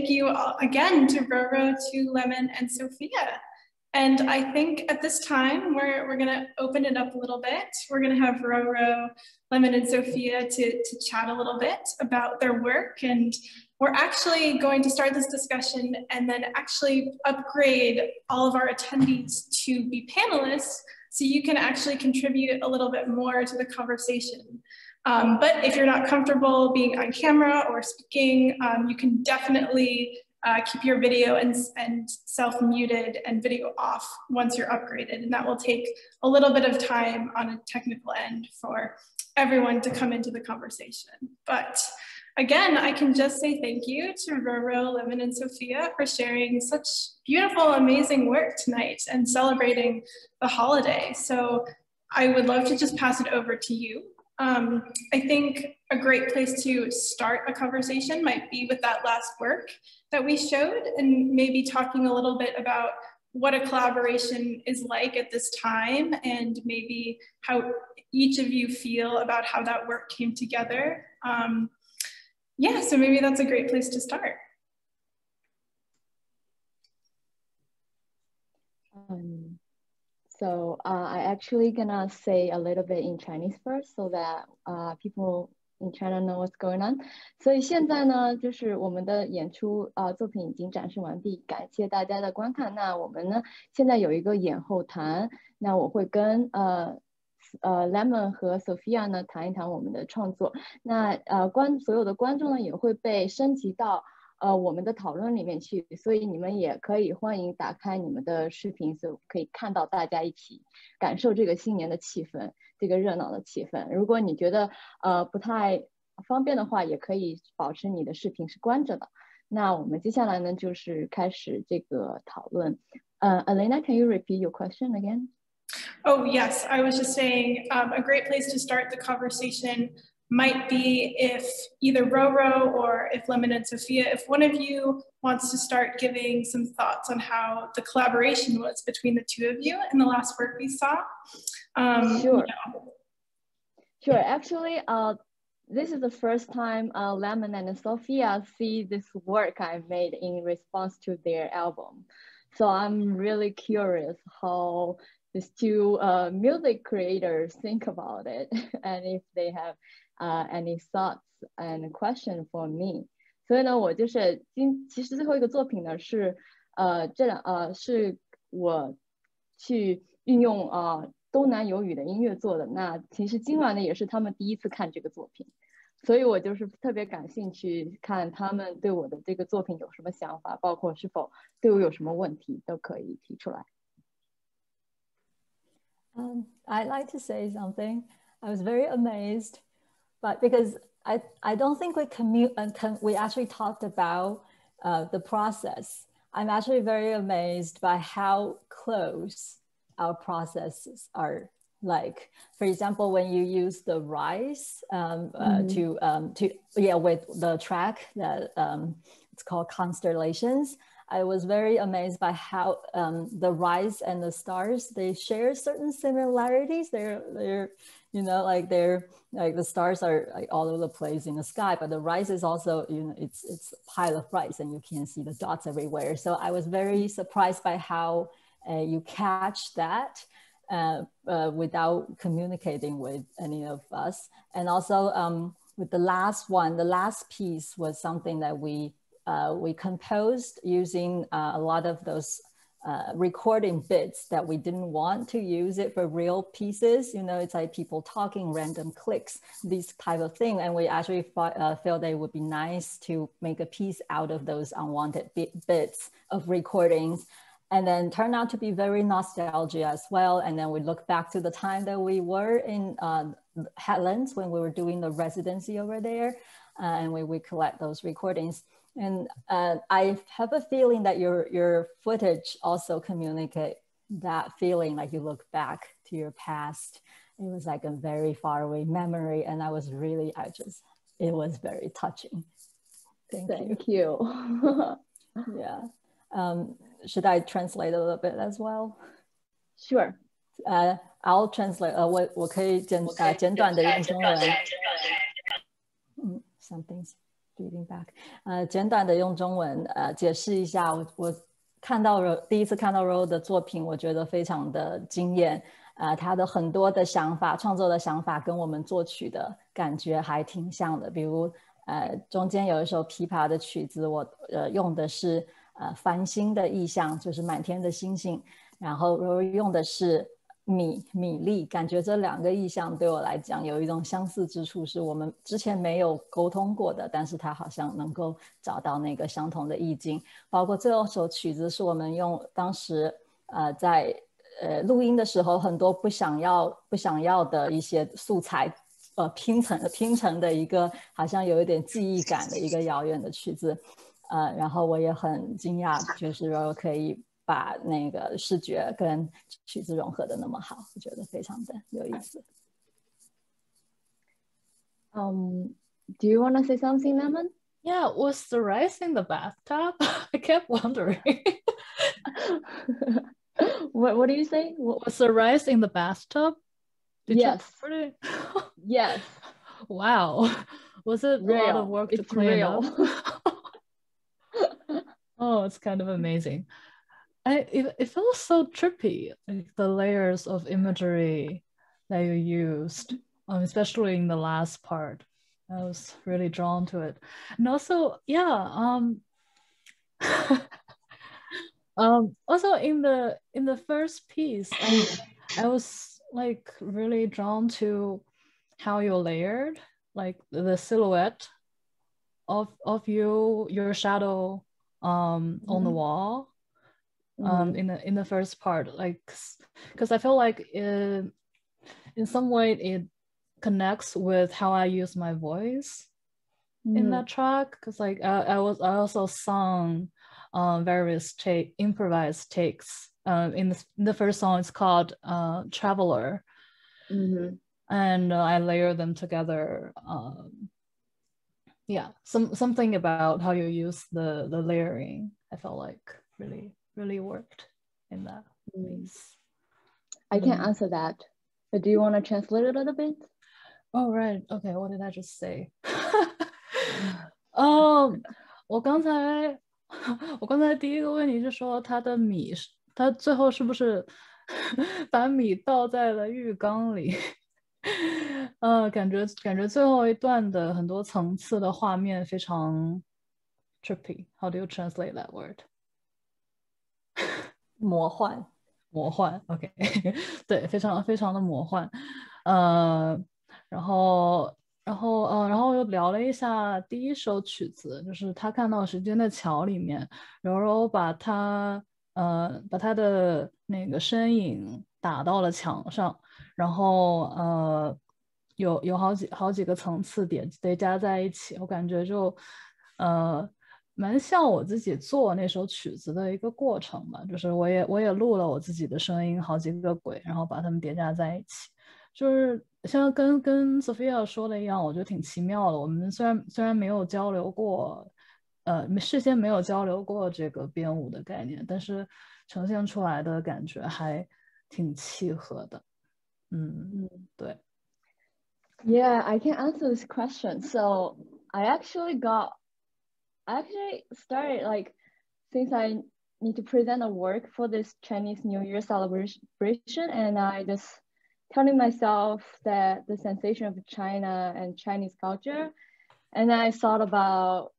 Speaker 2: Thank you again to Rourou, to Lemon, and Sophia. And I think at this time, we're, we're going to open it up a little bit. We're going to have Rourou, Lemon, and Sophia to, to chat a little bit about their work. And we're actually going to start this discussion and then actually upgrade all of our attendees to be panelists so you can actually contribute a little bit more to the conversation. Um, but if you're not comfortable being on camera or speaking, um, you can definitely uh, keep your video and, and self-muted and video off once you're upgraded. And that will take a little bit of time on a technical end for everyone to come into the conversation. But again, I can just say thank you to Rourou, Lemon, and Sophia for sharing such beautiful, amazing work tonight and celebrating the holiday. So I would love to just pass it over to you. Um, I think a great place to start a conversation might be with that last work that we showed and maybe talking a little bit about what a collaboration is like at this time and maybe how each of you feel about how that work came together. Um, yeah, so maybe that's a great place to start.
Speaker 3: so uh, I actually gonna say a little bit in Chinese first so that uh, people in China know what's going on。所以现在呢，就是我们的演出啊、呃、作品已经展示完毕，感谢大家的观看。那我们呢现在有一个演后谈，那我会跟呃呃 Lemon 和 Sophia 呢谈一谈我们的创作。那呃观所有的观众呢也会被升级到。 呃，我们的讨论里面去，所以你们也可以欢迎打开你们的视频，就可以看到大家一起感受这个新年的气氛，这个热闹的气氛。如果你觉得呃不太方便的话，也可以保持你的视频是关着的。那我们接下来呢，就是开始这个讨论。呃，Elena，can you repeat your question again?
Speaker 2: Oh yes, I was just saying um, a great place to start the conversation. might be if either Rourou or if Lemon and Sophia, if one of you wants to start giving some thoughts on how the collaboration was between the two of you in the last work we saw. Um,
Speaker 3: sure. Sure. Actually, uh, this is the first time uh, Lemon and Sophia see this work I made in response to their album. So I'm really curious how these two uh, music creators think about it and if they have any thoughts and question for me？所以呢，我就是今其实最后一个作品呢是呃这两呃是我去运用呃东南有雨的音乐做的。那其实今晚呢也是他们第一次看这个作品，所以我就是特别感兴趣看他们对我的这个作品有什么想法，包括是否对我有什么问题都可以提出来。
Speaker 4: Um, I'd like to say something. I was very amazed but because I, I don't think we commute and uh, we actually talked about uh, the process. I'm actually very amazed by how close our processes are like for example when you use the rice um, uh, mm-hmm. to um, to yeah with the track that um, it's called constellations i was very amazed by how um, the rice and the stars they share certain similarities. They're they're you know like they're like the stars are like all over the place in the sky but the rice is also you know it's it's a pile of rice and you can see the dots everywhere. So i was very surprised by how uh, you catch that uh, uh, without communicating with any of us. And also um, with the last one the last piece was something that we uh, we composed using uh, a lot of those uh, recording bits that we didn't want to use it for real pieces. You know, it's like people talking, random clicks, these type of thing. And we actually uh, felt that it would be nice to make a piece out of those unwanted bit bits of recordings. And then turned out to be very nostalgia as well. And then we look back to the time that we were in uh, Headlands when we were doing the residency over there. Uh, and we, we collect those recordings. And uh, I have a feeling that your, your footage also communicate that feeling, like you look back to your past. It was like a very far away memory. And I was really, I just, it was very touching.
Speaker 3: Thank, Thank you.
Speaker 4: you. yeah. Um, should I translate a little bit as well?
Speaker 3: Sure.
Speaker 4: Uh, I'll translate. Uh, 我我可以简呃简短的用中文。嗯，something's reading back，呃，简短的用中文呃解释一下，我我看到了第一次看到 Ro 的作品，我觉得非常的惊艳，呃，他的很多的想法、创作的想法跟我们作曲的感觉还挺像的，比如呃中间有一首琵琶的曲子，我呃用的是呃繁星的意象，就是满天的星星，然后 Ro 用的是。米米粒，感觉这两个意象对我来讲有一种相似之处，是我们之前没有沟通过的，但是它好像能够找到那个相同的意境。包括这首曲子是我们用当时呃在呃录音的时候很多不想要不想要的一些素材呃拼成拼成的一个好像有一点记忆感的一个遥远的曲子，呃，然后我也很惊讶，就是说可以。把那个视觉跟曲子融合的那么好，我觉得非常的有意思。
Speaker 3: Um, do you want to say something, Lemon?
Speaker 5: Yeah, was the rice in the bathtub? I kept wondering.
Speaker 3: what What do you say? What,
Speaker 5: was the rice in the bathtub?
Speaker 3: Did yes.
Speaker 5: You
Speaker 3: yes.
Speaker 5: Wow. Was it real. a lot of work
Speaker 3: it's
Speaker 5: to clean
Speaker 3: real.
Speaker 5: up? oh, it's kind of amazing. I, it, it feels so trippy, like the layers of imagery that you used, um, especially in the last part. I was really drawn to it. And also, yeah, um um also in the in the first piece, I I was like really drawn to how you layered like the silhouette of of you your shadow um on the
Speaker 3: Mhm.
Speaker 5: wall um in the in the first part like because i feel like in in some way it connects with how i use my voice in
Speaker 3: Mhm.
Speaker 5: that track because like I, I was i also sung um various take improvised takes um in the, in the first song it's called uh traveler
Speaker 3: Mhm.
Speaker 5: and uh, i layer them together um yeah some something about how you use the the layering i felt like really really worked in that
Speaker 3: Mm.
Speaker 5: piece
Speaker 3: I can
Speaker 5: Mm.
Speaker 3: answer that. But do you want to translate a little bit?
Speaker 5: Oh right, okay. What did I just say? 哦，我刚才我刚才第一个问题是说它的米是，它最后是不是把米倒在了浴缸里？呃，感觉感觉最后一段的很多层次的画面非常 trippy。How do you translate that word？
Speaker 4: 魔幻。
Speaker 5: 魔幻，OK，对，非常非常的魔幻，呃，然后，然后，呃，然后又聊了一下第一首曲子，就是他看到时间的桥里面，柔柔把他，呃，把他的那个身影打到了墙上，然后，呃，有有好几好几个层次叠叠加在一起，我感觉就，呃。蛮像我自己做那首曲子的一个过程吧，就是我也我也录了我自己的声音好几个轨，然后把它们叠加在一起，就是像跟跟 Sophia 说的一样，我觉得挺奇妙的。我们虽然虽然没有交流过，呃，事先没有交流过这个编舞的概念，但是呈现出来的感觉还挺契合的。嗯，对。
Speaker 3: Yeah, I can answer this question. So I actually got, I actually started like, since I need to present a work for this Chinese New Year celebration, and I just telling myself that the sensation of China and Chinese culture, and I thought about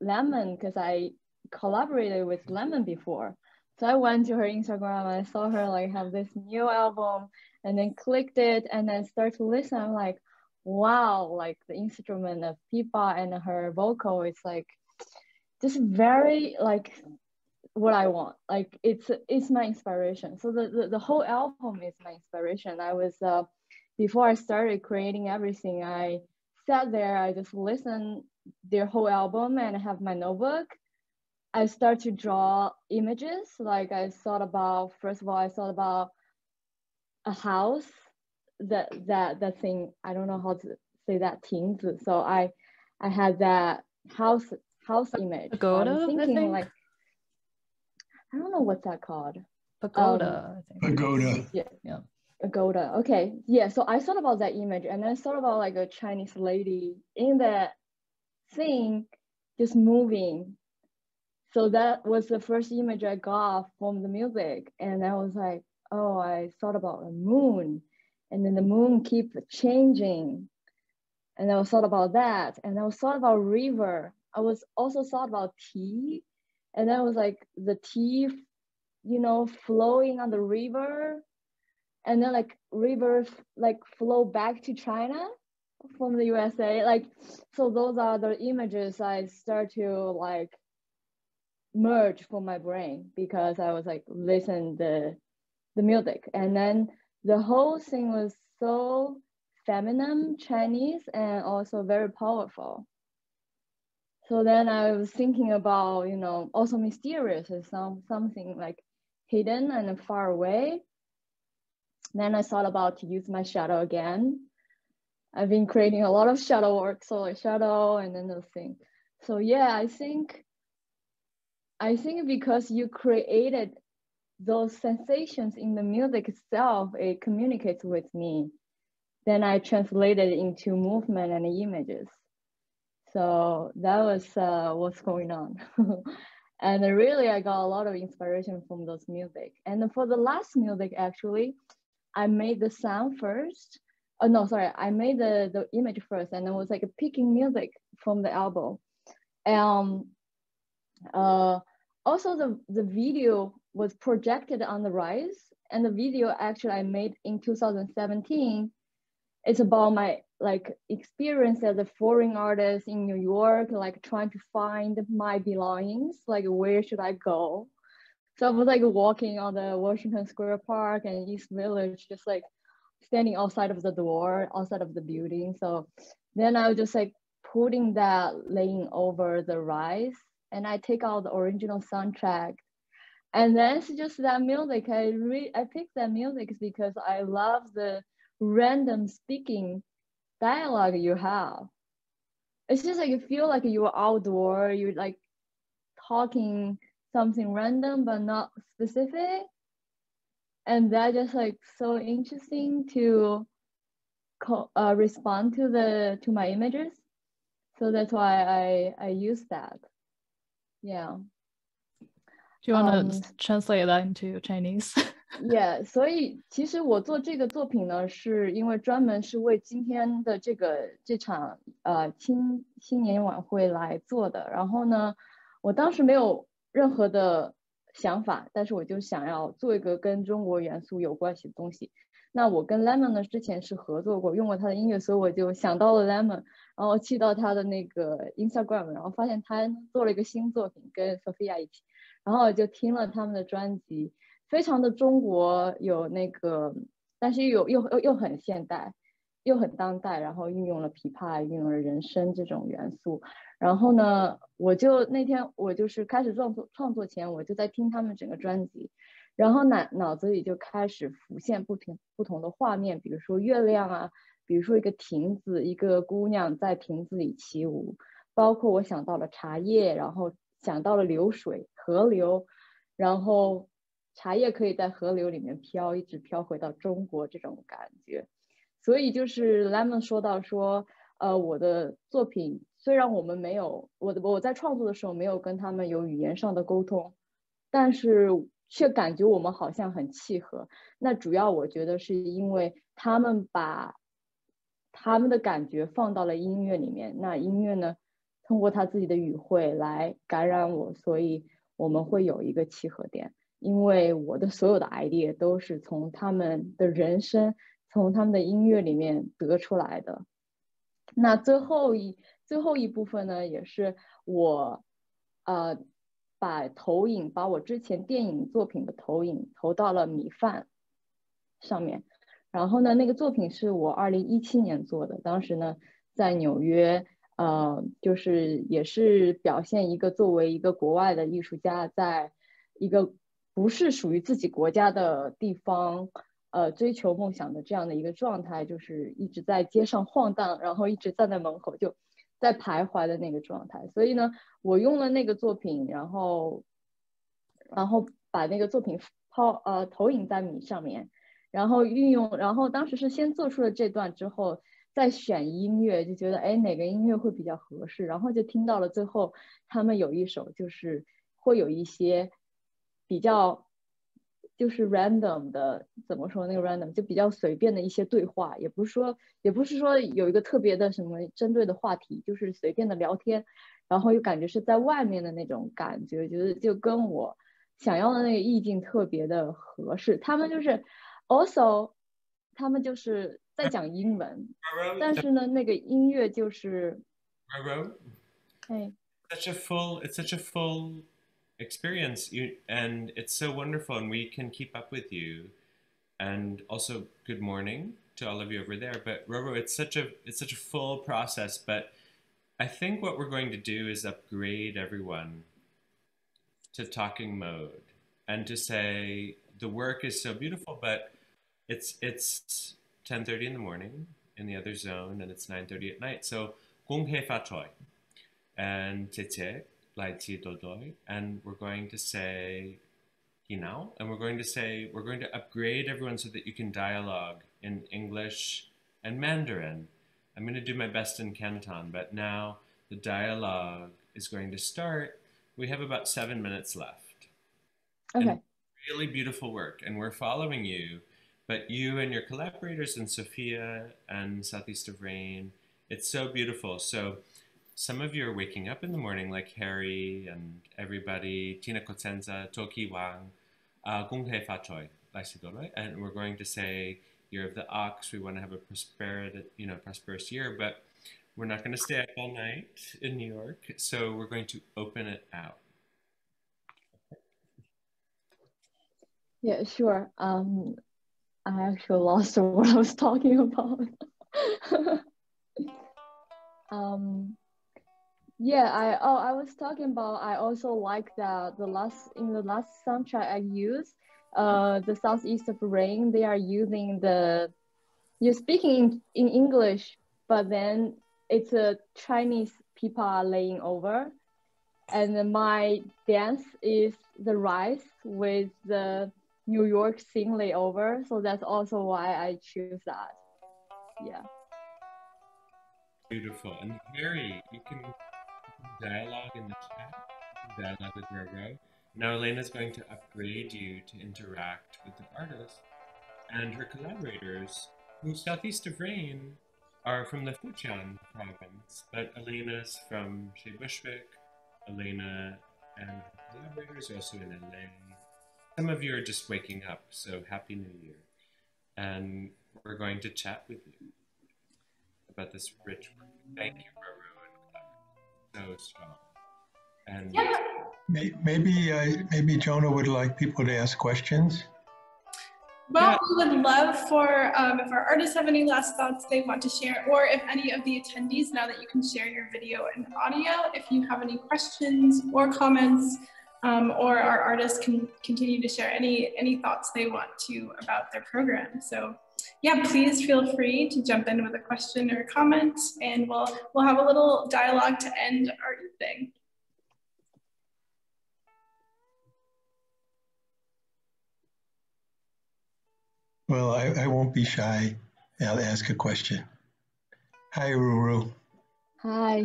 Speaker 3: Lemon because I collaborated with Lemon before. So I went to her Instagram and I saw her like have this new album and then clicked it and then start to listen. I'm like, wow, like the instrument of Pipa and her vocal is like just very like what I want. Like it's it's my inspiration. So the, the, the whole album is my inspiration. I was uh before I started creating everything, I sat there, I just listened their whole album and I have my notebook. I start to draw images. Like I thought about first of all, I thought about a house that that that thing I don't know how to say that 亭子. So I I had that house house image. So I
Speaker 5: Pagoda,
Speaker 3: was
Speaker 5: I
Speaker 3: thinking
Speaker 5: think?
Speaker 3: like I don't know what's that called.
Speaker 5: Pagoda, um, I think.
Speaker 8: Pagoda.
Speaker 3: Yeah.
Speaker 5: Yeah.
Speaker 3: Pagoda. Okay. Yeah. So I thought about that image and then I thought about like a Chinese lady in that thing just moving. So that was the first image I got from the music. And I was like, oh, I thought about a moon. And then the moon keep changing. And I was thought about that. And I was thought about river. I was also thought about tea. And then I was like the tea, you know, flowing on the river and then like rivers like flow back to China from the USA. Like so those are the images I start to like merge for my brain because I was like listen the the music. And then the whole thing was so feminine Chinese and also very powerful. So then I was thinking about, you know, also mysterious is some something like hidden and far away. Then I thought about to use my shadow again. I've been creating a lot of shadow work, so like shadow and then those things. So yeah, I think I think because you created those sensations in the music itself, it communicates with me. Then I translated into movement and images. So that was uh, what's going on. and really, I got a lot of inspiration from those music. And for the last music, actually, I made the sound first oh no, sorry, I made the the image first, and it was like picking music from the album. Um, uh, also the the video was projected on the rise, and the video actually I made in 2017. It's about my like experience as a foreign artist in New York, like trying to find my belongings, like where should I go? So I was like walking on the Washington Square Park and East Village, just like standing outside of the door, outside of the building. So then I was just like putting that laying over the rise and I take out the original soundtrack. And then it's just that music. I re- I picked that music because I love the random speaking dialogue you have. It's just like you feel like you're outdoor, you're like talking something random but not specific. And that just like so interesting to co- uh, respond to the to my images. So that's why I I use that. Yeah.
Speaker 5: Do you want to
Speaker 3: Um,
Speaker 5: translate that into Chinese?
Speaker 3: Yeah，所以其实我做这个作品呢，是因为专门是为今天的这个这场呃新新年晚会来做的。然后呢，我当时没有任何的想法，但是我就想要做一个跟中国元素有关系的东西。那我跟 Lemon 呢之前是合作过，用过他的音乐，所以我就想到了 Lemon，然后去到他的那个 Instagram，然后发现他做了一个新作品跟 Sophia 一起，然后我就听了他们的专辑。非常的中国，有那个，但是又又又又很现代，又很当代，然后运用了琵琶，运用了人声这种元素。然后呢，我就那天我就是开始创作创作前，我就在听他们整个专辑，然后脑脑子里就开始浮现不同不同的画面，比如说月亮啊，比如说一个亭子，一个姑娘在亭子里起舞，包括我想到了茶叶，然后想到了流水、河流，然后。茶叶可以在河流里面飘，一直飘回到中国这种感觉，所以就是 Lemon 说到说，呃，我的作品虽然我们没有我的我在创作的时候没有跟他们有语言上的沟通，但是却感觉我们好像很契合。那主要我觉得是因为他们把他们的感觉放到了音乐里面，那音乐呢，通过他自己的语汇来感染我，所以我们会有一个契合点。因为我的所有的 idea 都是从他们的人生，从他们的音乐里面得出来的。那最后一最后一部分呢，也是我呃把投影，把我之前电影作品的投影投到了米饭上面。然后呢，那个作品是我二零一七年做的，当时呢在纽约，呃，就是也是表现一个作为一个国外的艺术家，在一个不是属于自己国家的地方，呃，追求梦想的这样的一个状态，就是一直在街上晃荡，然后一直站在门口就在徘徊的那个状态。所以呢，我用了那个作品，然后，然后把那个作品抛呃投影在米上面，然后运用，然后当时是先做出了这段之后，再选音乐，就觉得哎哪个音乐会比较合适，然后就听到了最后他们有一首就是会有一些。比较就是 random 的，怎么说那个 random 就比较随便的一些对话，也不是说也不是说有一个特别的什么针对的话题，就是随便的聊天，然后又感觉是在外面的那种感觉，觉得就跟我想要的那个意境特别的合适。他们就是 also 他们就是在讲英文，但是呢，那个音乐就是，哎。
Speaker 8: Such a full, it's such a full experience you and it's so wonderful and we can keep up with you. And also good morning to all of you over there. But Rourou it's such a it's such a full process but I think what we're going to do is upgrade everyone to talking mode and to say the work is so beautiful but it's it's 10:30 in the morning in the other zone and it's 9:30 at night. So Gong He Fa Choi and Tete Lai Ti Dodoi, and we're going to say Hinao, and we're going to say we're going to upgrade everyone so that you can dialogue in English and Mandarin. I'm going to do my best in Canton, but now the dialogue is going to start. We have about seven minutes left.
Speaker 3: Okay.
Speaker 8: And really beautiful work, and we're following you but you and your collaborators and Sophia and Southeast of Rain, it's so beautiful. So some of you are waking up in the morning like Harry and everybody, Tina Kotenza, Toki Wang, uh, Gong Hei Fa Choi? And we're going to say year of the ox. We want to have a prosperous, you know, prosperous year, but we're not going to stay up all night in New York. So we're going to open it out.
Speaker 3: Yeah, sure. Um, I actually lost what I was talking about. um, yeah, I oh I was talking about I also like that the last in the last soundtrack I used, uh, the southeast of rain they are using the you're speaking in, in English, but then it's a Chinese pipa laying over, and my dance is the rice with the New York sing layover. So that's also why I choose that. Yeah.
Speaker 8: Beautiful. And Harry, you can dialogue in the chat, dialogue with Rourou. Now Elena's going to upgrade you to interact with the artist and her collaborators, who southeast of Rain are from the Fujian province, but Elena's from Chez Bushwick. Elena and her collaborators are also in LA. Some of you are just waking up, so Happy New Year. And we're going to chat with you about this rich work. Thank you, and So strong. And
Speaker 9: May- Maybe, uh, maybe Jonah would like people to ask questions.
Speaker 2: Well, we would love for um, if our artists have any last thoughts they want to share, or if any of the attendees, now that you can share your video and audio, if you have any questions or comments, um, or our artists can continue to share any any thoughts they want to about their program. So yeah, please feel free to jump in with a question or a comment, and we'll we'll have a little dialogue to end our evening.
Speaker 9: Well, I, I won't be shy. I'll ask a question. Hi, Rourou.
Speaker 3: Hi.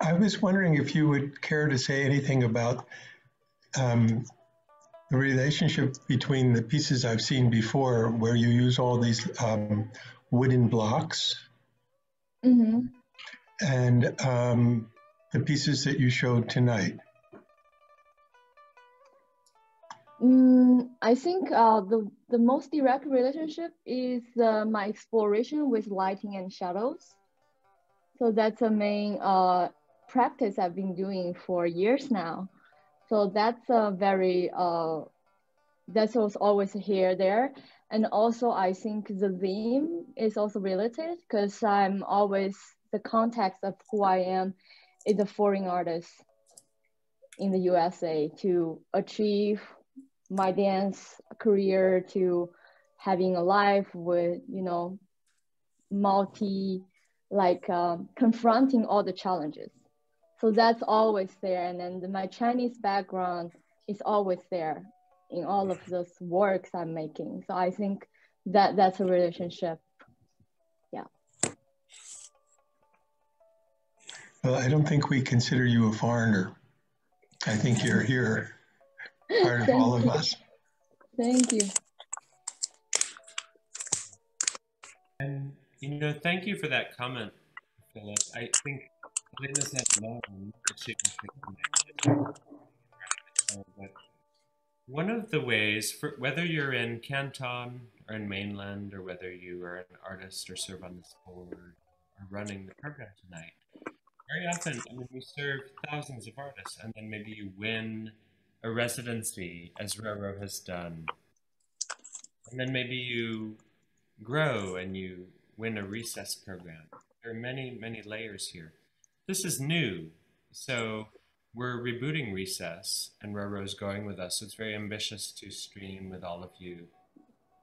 Speaker 9: I was wondering if you would care to say anything about um, the relationship between the pieces I've seen before, where you use all these um, wooden blocks,
Speaker 3: Mm-hmm.
Speaker 9: and um, the pieces that you showed tonight.
Speaker 3: Mm, I think uh, the, the most direct relationship is uh, my exploration with lighting and shadows. So that's a main uh, practice I've been doing for years now. So that's a very, uh, that's always here, there. And also I think the theme is also related because I'm always, the context of who I am is a foreign artist in the USA to achieve my dance career to having a life with you know multi like um, confronting all the challenges so that's always there and then my chinese background is always there in all of those works i'm making so i think that that's a relationship yeah
Speaker 9: Well, I don't think we consider you a foreigner. I think you're here, part of all of
Speaker 3: you.
Speaker 9: us.
Speaker 3: thank you
Speaker 8: And you know, thank you for that comment, Philip. I think But one of the ways, for whether you're in Canton or in mainland, or whether you are an artist or serve on this board or running the program tonight, very often, I mean, we serve thousands of artists, and then maybe you win a residency, as Rourou has done, and then maybe you grow and you win a recess program. There are many, many layers here. This is new. So we're rebooting recess and Rourou's going with us. So it's very ambitious to stream with all of you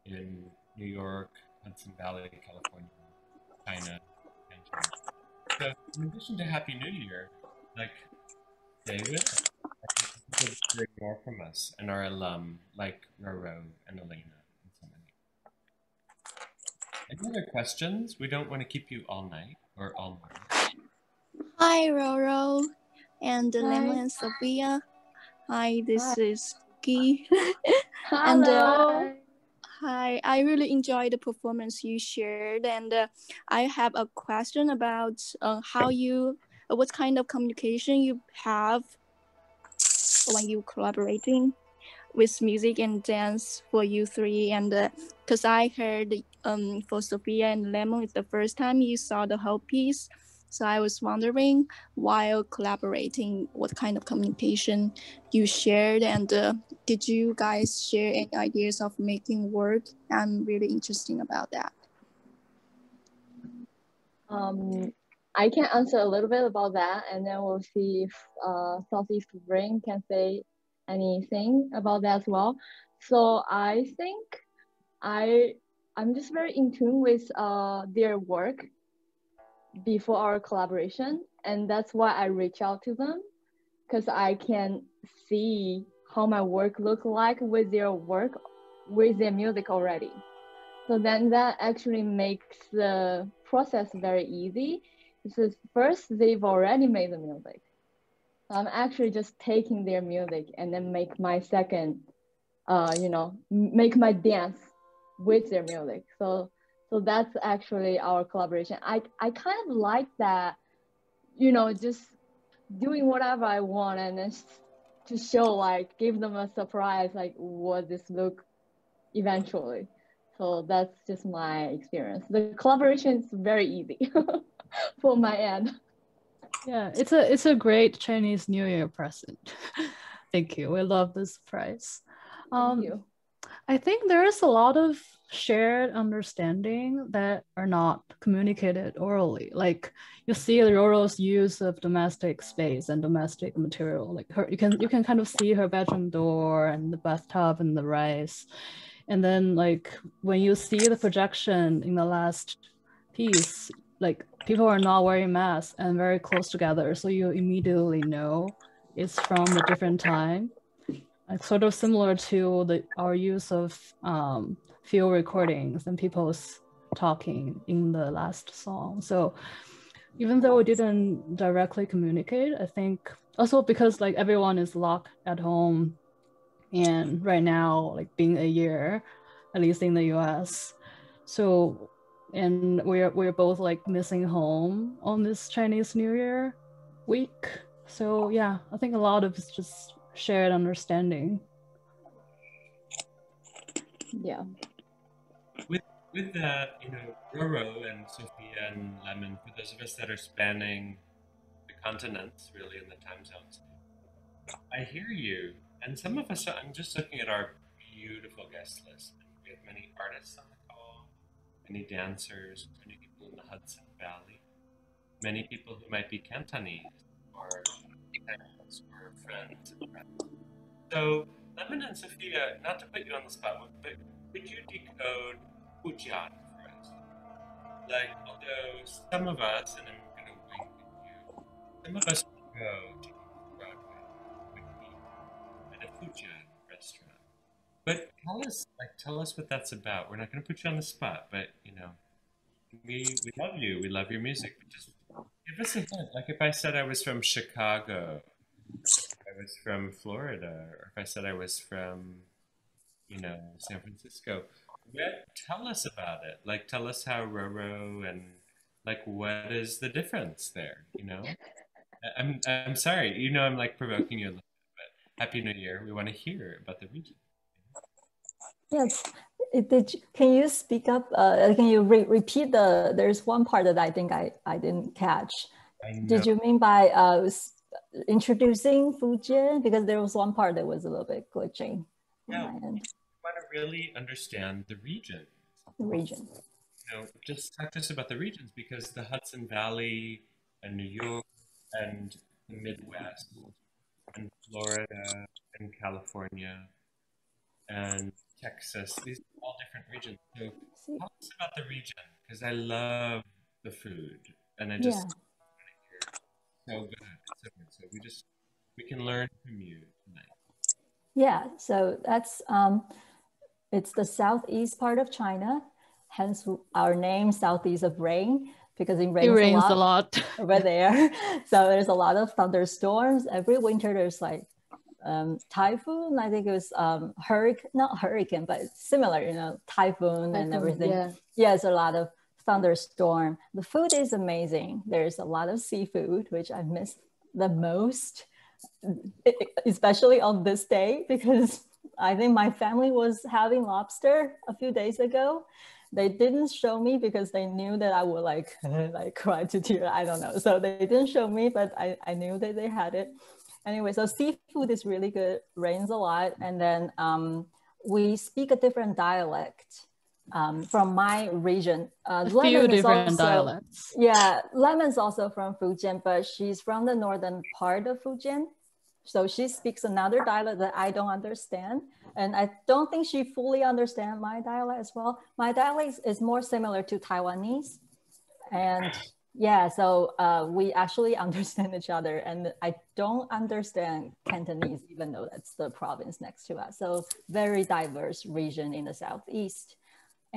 Speaker 8: in New York, Hudson Valley, California, China, and China. So in addition to Happy New Year, like David, I think people hearing more from us and our alum like Rourou and Elena. and so many. Any other questions? We don't want to keep you all night or all morning.
Speaker 10: Hi, Rourou and
Speaker 3: Hi.
Speaker 10: Lemon and Sophia. Hi, this
Speaker 3: Hi.
Speaker 10: is Guy. And, uh, hi. I really enjoyed the performance you shared, and uh, I have a question about uh, how you, uh, what kind of communication you have when you collaborating with music and dance for you three, and because I heard um for Sophia and Lemon, it's the first time you saw the whole piece. So I was wondering, while collaborating, what kind of communication you shared, and uh, did you guys share any ideas of making work? I'm really interested about that.
Speaker 3: Um, I can answer a little bit about that, and then we'll see if uh, Southeast of Rain can say anything about that as well. So I think I I'm just very in tune with uh, their work before our collaboration and that's why i reach out to them because i can see how my work look like with their work with their music already. So then that actually makes the process very easy. Because first they've already made the music. So i'm actually just taking their music and then make my second uh, you know make my dance with their music. So so that's actually our collaboration. I, I kind of like that, you know, just doing whatever I want and then to show like give them a surprise like what this look eventually. So that's just my experience. The collaboration is very easy for my end.
Speaker 5: Yeah, it's a it's a great Chinese New Year present. Thank you. We love this surprise. Um,
Speaker 3: Thank you.
Speaker 5: I think there is a lot of shared understanding that are not communicated orally. Like you see the Rourou's use of domestic space and domestic material. Like her, you can you can kind of see her bedroom door and the bathtub and the rice. And then like when you see the projection in the last piece, like people are not wearing masks and very close together. So you immediately know it's from a different time. It's sort of similar to the our use of um, field recordings and people's talking in the last song. So even though we didn't directly communicate, I think also because like everyone is locked at home and right now like being a year, at least in the US. So and we're we're both like missing home on this Chinese New Year week. So yeah, I think a lot of it's just shared understanding.
Speaker 3: Yeah
Speaker 8: with with that, you know, Rourou and Sophia and Lemon, for those of us that are spanning the continents, really, in the time zones, I hear you. And some of us, are, I'm just looking at our beautiful guest list. We have many artists on the call, many dancers, many people in the Hudson Valley, many people who might be Cantonese or or friends. So, Lemon and Sophia, not to put you on the spot, but could you decode Fujian for us. Like, although some of us, and I'm going to wink at you, some of us go to Broadway with me at a Fujian restaurant. But tell us, like, tell us what that's about. We're not going to put you on the spot, but, you know, we, we love you. We love your music. Just give us a hint. Like, if I said I was from Chicago, I was from Florida, or if I said I was from, you know, San Francisco, yeah, tell us about it. Like, tell us how Rourou and like what is the difference there? You know, I'm I'm sorry. You know, I'm like provoking you a little bit. But Happy New Year. We want to hear about the region.
Speaker 4: Yes. Did you, can you speak up? Uh, can you re repeat the? There's one part that I think I I didn't catch. Did you mean by uh, introducing Fujian? Because there was one part that was a little bit glitching.
Speaker 8: Yeah want to really understand the region.
Speaker 4: The region.
Speaker 8: You know, just talk to us about the regions because the Hudson Valley and New York and the Midwest and Florida and California and Texas, these are all different regions. So tell us about the region because I love the food and I just yeah. so good, so good. So we just we can learn from you tonight.
Speaker 4: Yeah, so that's um, it's the southeast part of China, hence our name, Southeast of Rain, because it rains,
Speaker 5: it rains
Speaker 4: a, lot
Speaker 5: a lot
Speaker 4: over there. so there's a lot of thunderstorms. Every winter there's like um, typhoon. I think it was um, hurricane, not hurricane, but similar, you know, typhoon, and everything.
Speaker 3: yeah.
Speaker 4: yeah, it's a lot of thunderstorm. The food is amazing. There's a lot of seafood, which I miss the most, especially on this day because I think my family was having lobster a few days ago. They didn't show me because they knew that I would like like cry to tears. I don't know. So they didn't show me, but I, I knew that they had it. Anyway, so seafood is really good, rains a lot. And then um, we speak a different dialect um, from my region. Uh,
Speaker 5: A few
Speaker 4: Lemon is
Speaker 5: different
Speaker 4: also-
Speaker 5: dialects.
Speaker 4: Yeah, Lemon's also from Fujian, but she's from the northern part of Fujian. So she speaks another dialect that I don't understand. And I don't think she fully understands my dialect as well. My dialect is more similar to Taiwanese. And yeah, so uh, we actually understand each other. And I don't understand Cantonese, even though that's the province next to us. So very diverse region in the Southeast.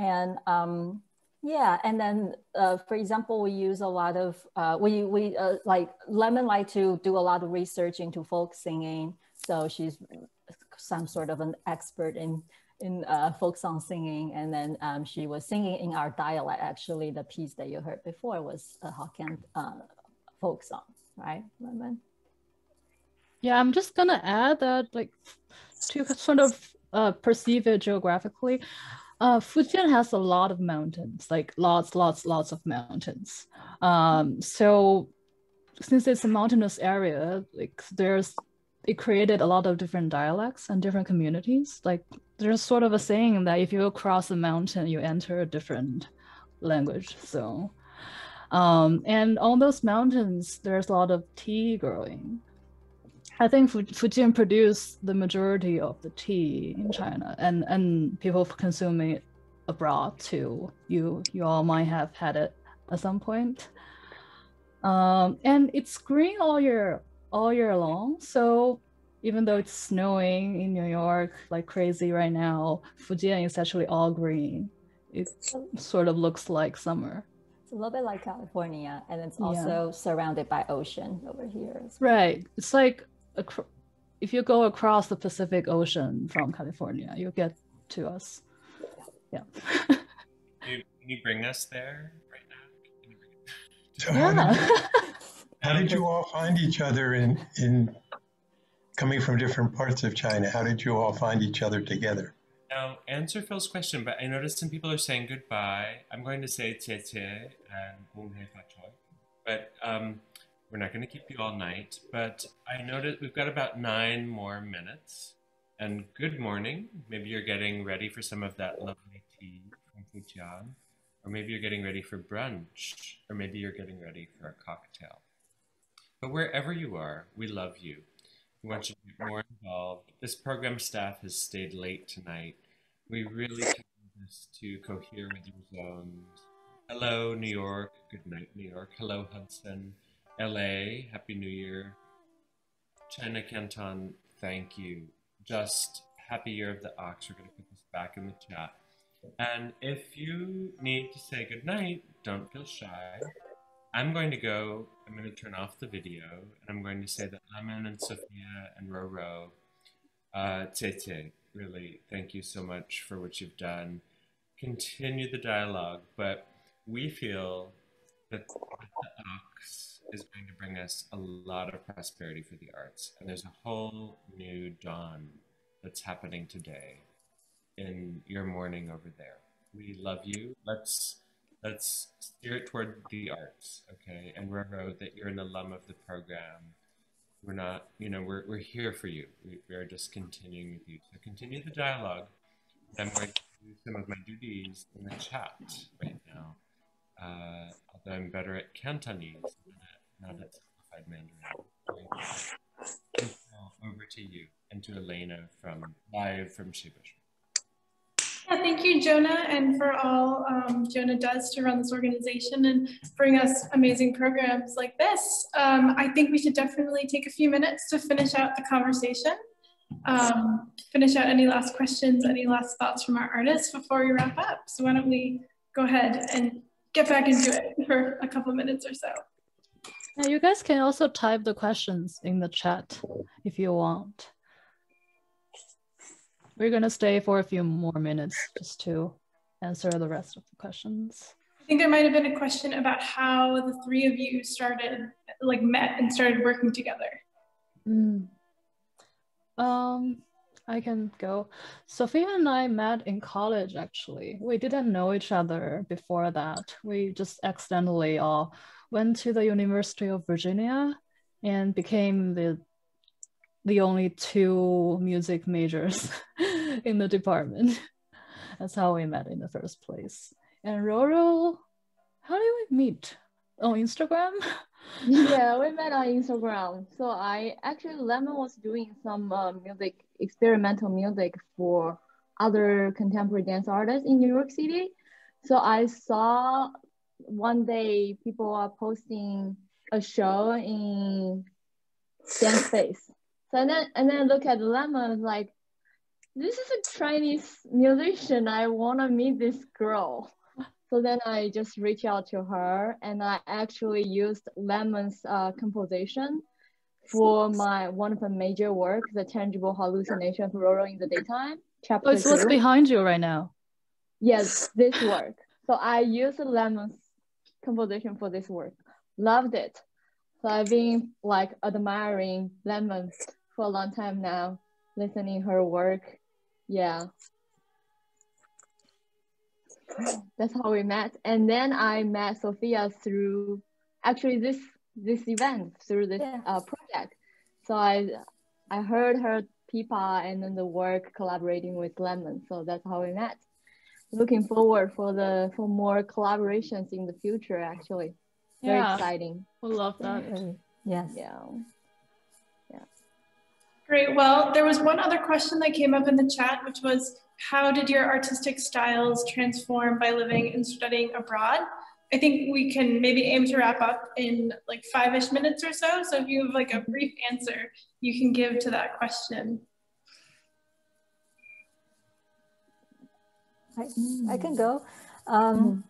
Speaker 4: And um, yeah, and then uh, for example, we use a lot of uh, we we uh, like Lemon like to do a lot of research into folk singing. So she's some sort of an expert in in uh, folk song singing, and then um, she was singing in our dialect. Actually, the piece that you heard before was a Hokkien uh, folk song, right, Lemon?
Speaker 5: Yeah, I'm just gonna add that, like, to sort of uh, perceive it geographically, uh, Fujian has a lot of mountains, like lots, lots, lots of mountains. Um, so since it's a mountainous area, like there's it created a lot of different dialects and different communities. Like there's sort of a saying that if you cross a mountain, you enter a different language. So um, and on those mountains, there's a lot of tea growing. I think Fujian produce the majority of the tea in China, and and people consuming it abroad too. You you all might have had it at some point. Um, and it's green all year all year long. So even though it's snowing in New York like crazy right now, Fujian is actually all green. It sort of looks like summer.
Speaker 4: It's a little bit like California, and it's
Speaker 5: Yeah.
Speaker 4: also surrounded by ocean over here. as
Speaker 5: Right. It's like acro- if you go across the Pacific Ocean from California, you get to us. Yeah.
Speaker 8: Can you, can you bring us there right now? Can you bring it-
Speaker 9: So how,
Speaker 5: Yeah.
Speaker 9: did, how did you all find each other in, in coming from different parts of China? How did you all find each other together?
Speaker 8: Now, answer Phil's question, but I noticed some people are saying goodbye. I'm going to say Jie Jie and Gung Hei Fa Choi, but um, we're not going to keep you all night. But I noticed we've got about nine more minutes. And good morning. Maybe you're getting ready for some of that lovely tea from Fujian, or maybe you're getting ready for brunch, or maybe you're getting ready for a cocktail. But wherever you are, we love you. We want you to get more involved. This program staff has stayed late tonight. We really this to cohere with your zones. Hello, New York. Good night, New York. Hello, Hudson. LA. Happy New Year. China Canton, thank you. Just happy year of the ox. We're going to put this back in the chat. And if you need to say goodnight, don't feel shy. I'm going to go, I'm going to turn off the video, and I'm going to say that Lemon and Sophia and Rourou, uh, Tete, really, thank you so much for what you've done. Continue the dialogue, but we feel that the Ox is going to bring us a lot of prosperity for the arts, and there's a whole new dawn that's happening today in your morning over there. We love you. Let's let's steer it toward the arts, okay? And Rourou, that you're an alum of the program. We're not, you know, we're, we're here for you. We, we are just continuing with you. So continue the dialogue. I'm going to do some of my duties in the chat right now. Uh, although I'm better at Cantonese than Over to you and to Elena from live from Shibush.
Speaker 2: Yeah, thank you, Jonah, and for all um, Jonah does to run this organization and bring us amazing programs like this. Um, I think we should definitely take a few minutes to finish out the conversation, um, finish out any last questions, any last thoughts from our artists before we wrap up. So why don't we go ahead and get back into it for a couple minutes or so.
Speaker 5: Yeah, you guys can also type the questions in the chat if you want. We're gonna stay for a few more minutes just to answer the rest of the questions.
Speaker 2: I think there might have been a question about how the three of you started, like met and started working together.
Speaker 5: Mm. Um, I can go. Sophia and I met in college actually. We didn't know each other before that. We just accidentally all went to the University of Virginia and became the the only two music majors in the department. That's how we met in the first place. And Rourou, how did we meet? On Instagram?
Speaker 3: yeah, we met on Instagram. So I actually Lemon was doing some uh, music, experimental music for other contemporary dance artists in New York City. So I saw one day people are posting a show in Dance Space. So and then and then look at Lemon like this is a Chinese musician. I wanna meet this girl. So then I just reached out to her and I actually used Lemon's uh, composition for my one of the major work, The Tangible Hallucination of Rourou in the Daytime. Chapter
Speaker 5: Oh, it's what's behind you right now.
Speaker 3: Yes, this work. So I used Lemon's composition for this work. Loved it. So I've been like admiring Lemon for a long time now, listening her work. Yeah. That's how we met. And then I met Sophia through actually this this event through this uh, project. So I I heard her pipa and then the work collaborating with Lemon. So that's how we met. Looking forward for the for more collaborations in the future. Actually, very
Speaker 5: Yeah.
Speaker 3: exciting.
Speaker 5: We love that.
Speaker 4: Yes.
Speaker 3: Yeah.
Speaker 2: Great. Well, there was one other question that came up in the chat, which was how did your artistic styles transform by living and studying abroad? I think we can maybe aim to wrap up in like five-ish minutes or so. So if you have like a brief answer you can give to that question.
Speaker 4: I, I can go. Um,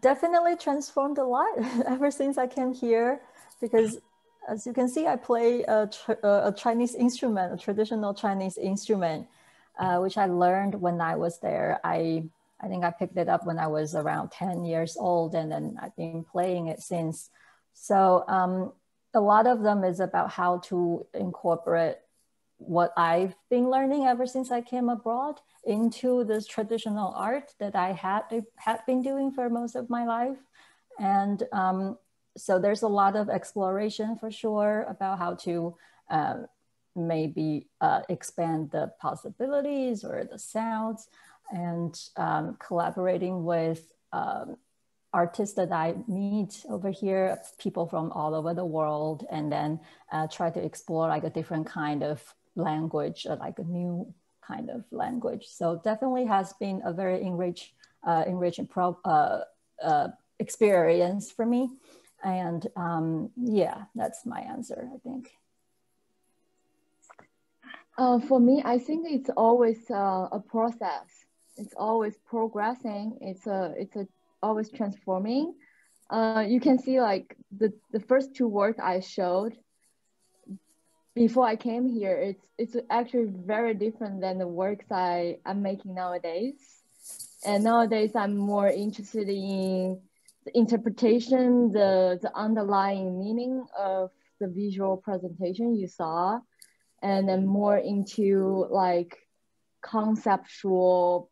Speaker 4: Definitely transformed a lot ever since I came here because as you can see, I play a, tr- a Chinese instrument, a traditional Chinese instrument, uh, which I learned when I was there. I, I think I picked it up when I was around 10 years old and then I've been playing it since. So um, a lot of them is about how to incorporate what I've been learning ever since I came abroad into this traditional art that I had had been doing for most of my life, and um, so there's a lot of exploration for sure about how to um, maybe uh, expand the possibilities or the sounds, and um, collaborating with um, artists that I meet over here, people from all over the world, and then uh, try to explore like a different kind of language, uh, like a new kind of language. So definitely has been a very enrich, uh, enriching pro, uh, experience for me. And um, yeah, that's my answer, I think.
Speaker 3: Uh, for me, I think it's always uh, a process. It's always progressing. It's a it's a always transforming. Uh, you can see like the the first two work I showed before I came here. It's it's actually very different than the works I I'm making nowadays. And nowadays I'm more interested in the interpretation, the the underlying meaning of the visual presentation you saw and then more into like conceptual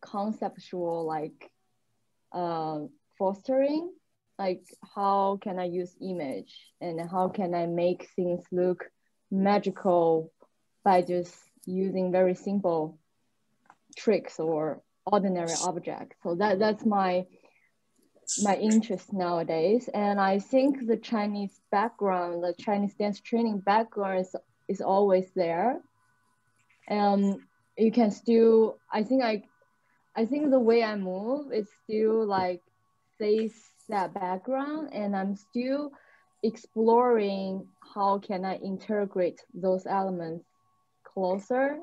Speaker 3: conceptual like uh, fostering like how can i use image? And how can i make things look magical by just using very simple tricks or ordinary objects? So that that's my my interest nowadays. And i think the chinese background the chinese dance training background is, is always there. And you can still i think i i think the way i move is still like face that background and i'm still exploring how can i integrate those elements closer.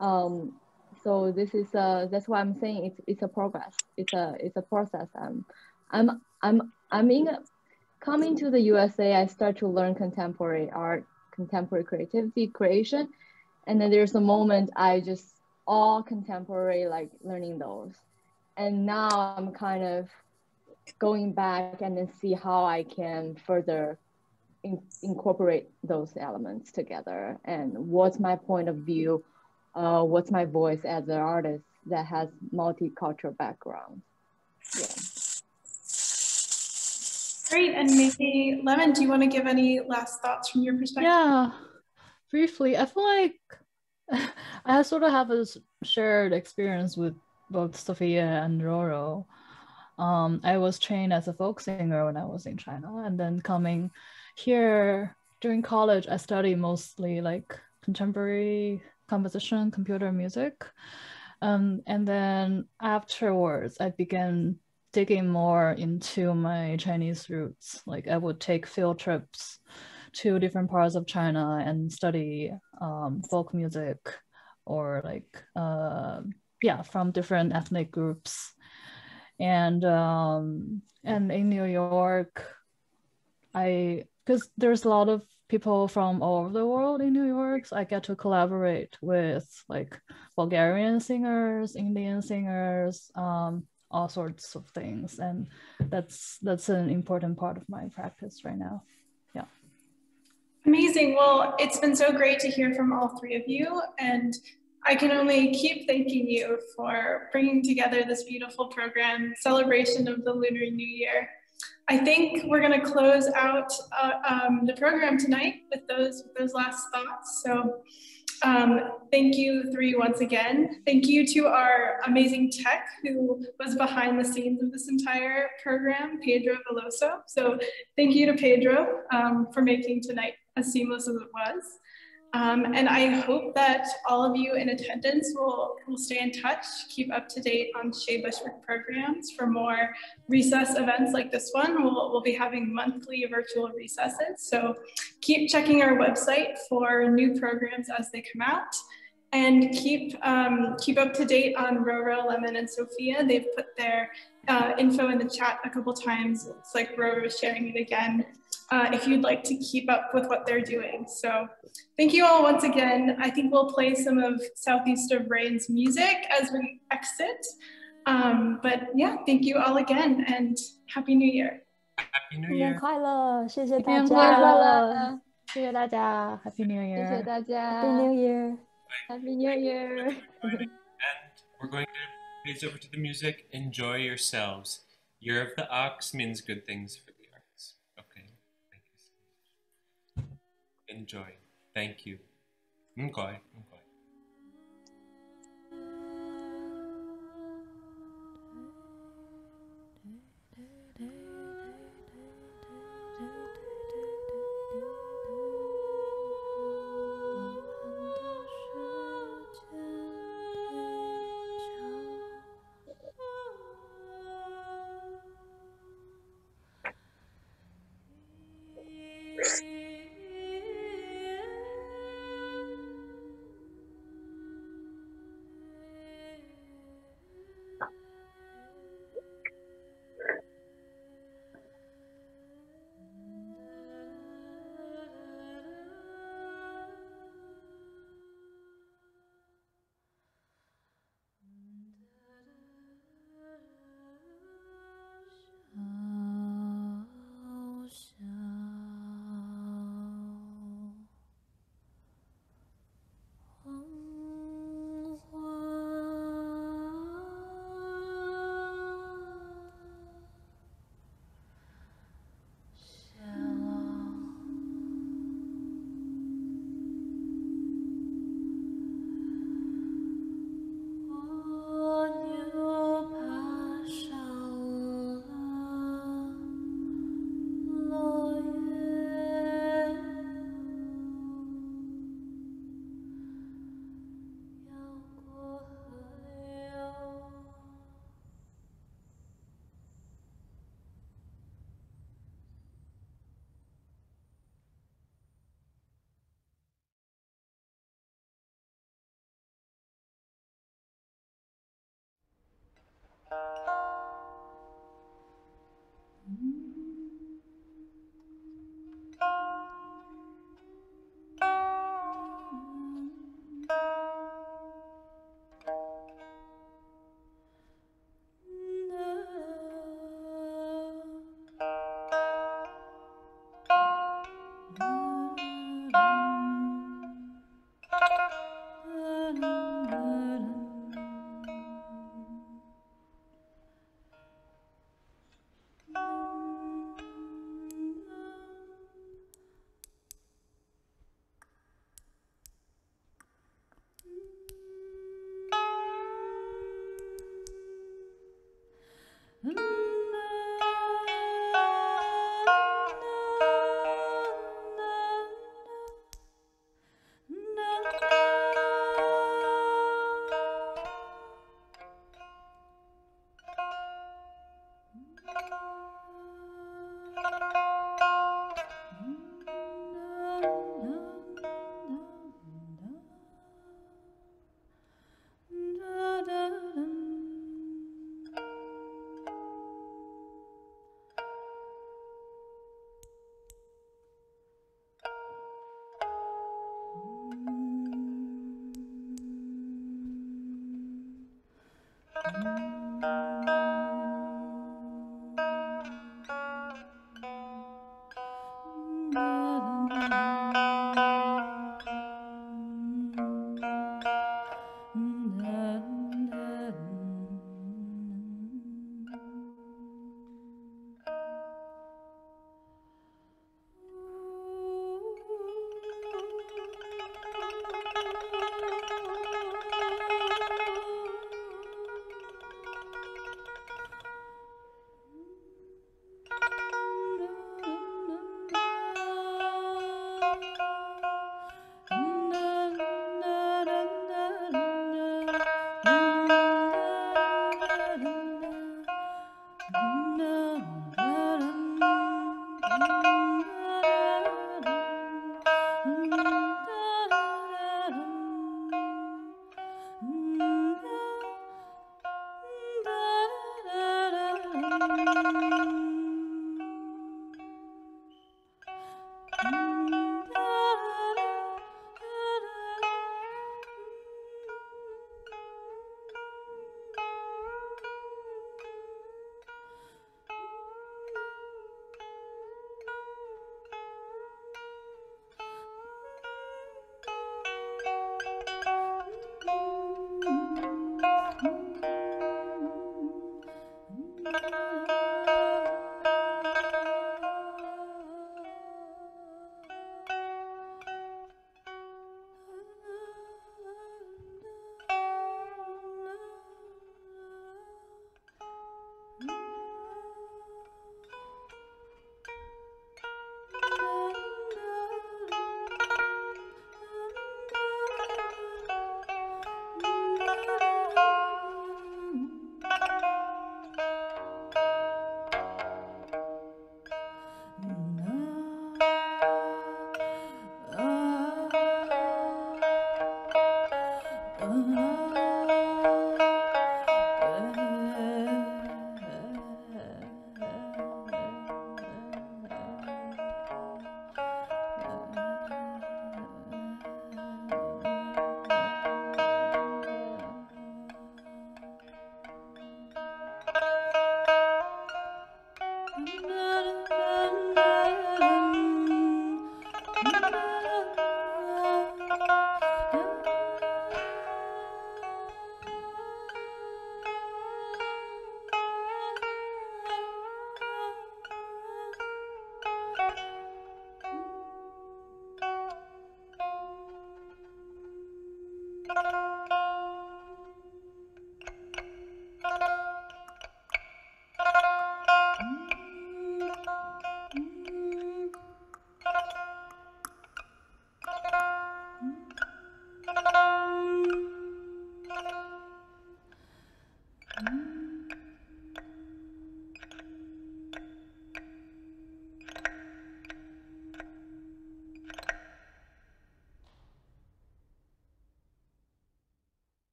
Speaker 3: Um so this is uh that's why i'm saying it's it's a progress. It's a it's a process. I'm i'm i'm i'm in a, coming to the usa i start to learn contemporary art contemporary creativity creation And then there's a moment I just all contemporary, like learning those. And now I'm kind of going back and then see how I can further in, incorporate those elements together and what's my point of view, uh, what's my voice as an artist that has multicultural background. Yeah.
Speaker 2: Great, and maybe Lemon, do you want to give any last thoughts from your perspective?
Speaker 5: Yeah, briefly, I feel like I sort of have a shared experience with both Sophia and Rourou. Um, I was trained as a folk singer when I was in China, and then coming here during college, I studied mostly like contemporary composition, computer music. Um, and then afterwards, I began digging more into my Chinese roots. Like I would take field trips to different parts of China and study um, folk music or like uh, yeah from different ethnic groups. And um, and in New York, I because there's a lot of people from all over the world in New York. So I get to collaborate with like Bulgarian singers, Indian singers, um, all sorts of things, and that's that's an important part of my practice right now. Yeah.
Speaker 2: Amazing. Well, it's been so great to hear from all three of you, and I can only keep thanking you for bringing together this beautiful program, celebration of the Lunar New Year. I think we're going to close out uh, um, the program tonight with those those last thoughts. So um, thank you three once again. Thank you to our amazing tech who was behind the scenes of this entire program, Pedro Veloso. So thank you to Pedro um, for making tonight as seamless as it was. Um, and I hope that all of you in attendance will, will stay in touch, keep up to date on Chez Bushwick programs for more recess events like this one. We'll, we'll be having monthly virtual recesses. So keep checking our website for new programs as they come out and keep um, keep up to date on Rourou, Lemon, and Sophia. They've put their uh, info in the chat a couple times. It's like Rourou is sharing it again uh, if you'd like to keep up with what they're doing. So thank you all once again. I think we'll play some of Southeast of Rain's music as we exit. Um, but yeah, thank you all again and Happy New Year.
Speaker 8: Happy New
Speaker 4: 新年
Speaker 8: Year.
Speaker 4: 快乐，谢谢大
Speaker 5: 新年
Speaker 4: 家，
Speaker 5: 快乐，谢谢大家，Happy New
Speaker 3: 谢谢
Speaker 5: Year！
Speaker 3: 大家
Speaker 4: Happy New Year。
Speaker 3: Happy New Year.
Speaker 8: and we're going to phase over to the music. Enjoy yourselves. Year of the Ox means good things for Enjoy. Thank you. Okay. Okay.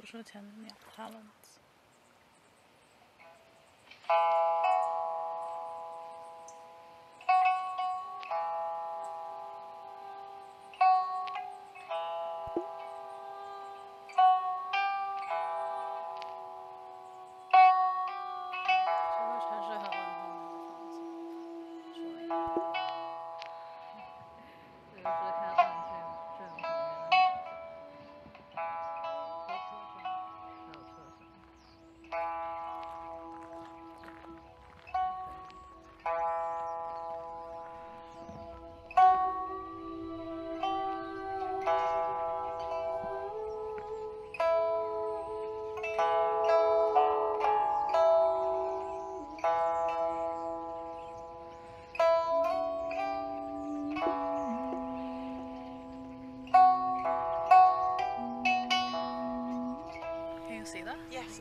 Speaker 11: 我说前面两趴了。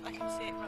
Speaker 12: I can see it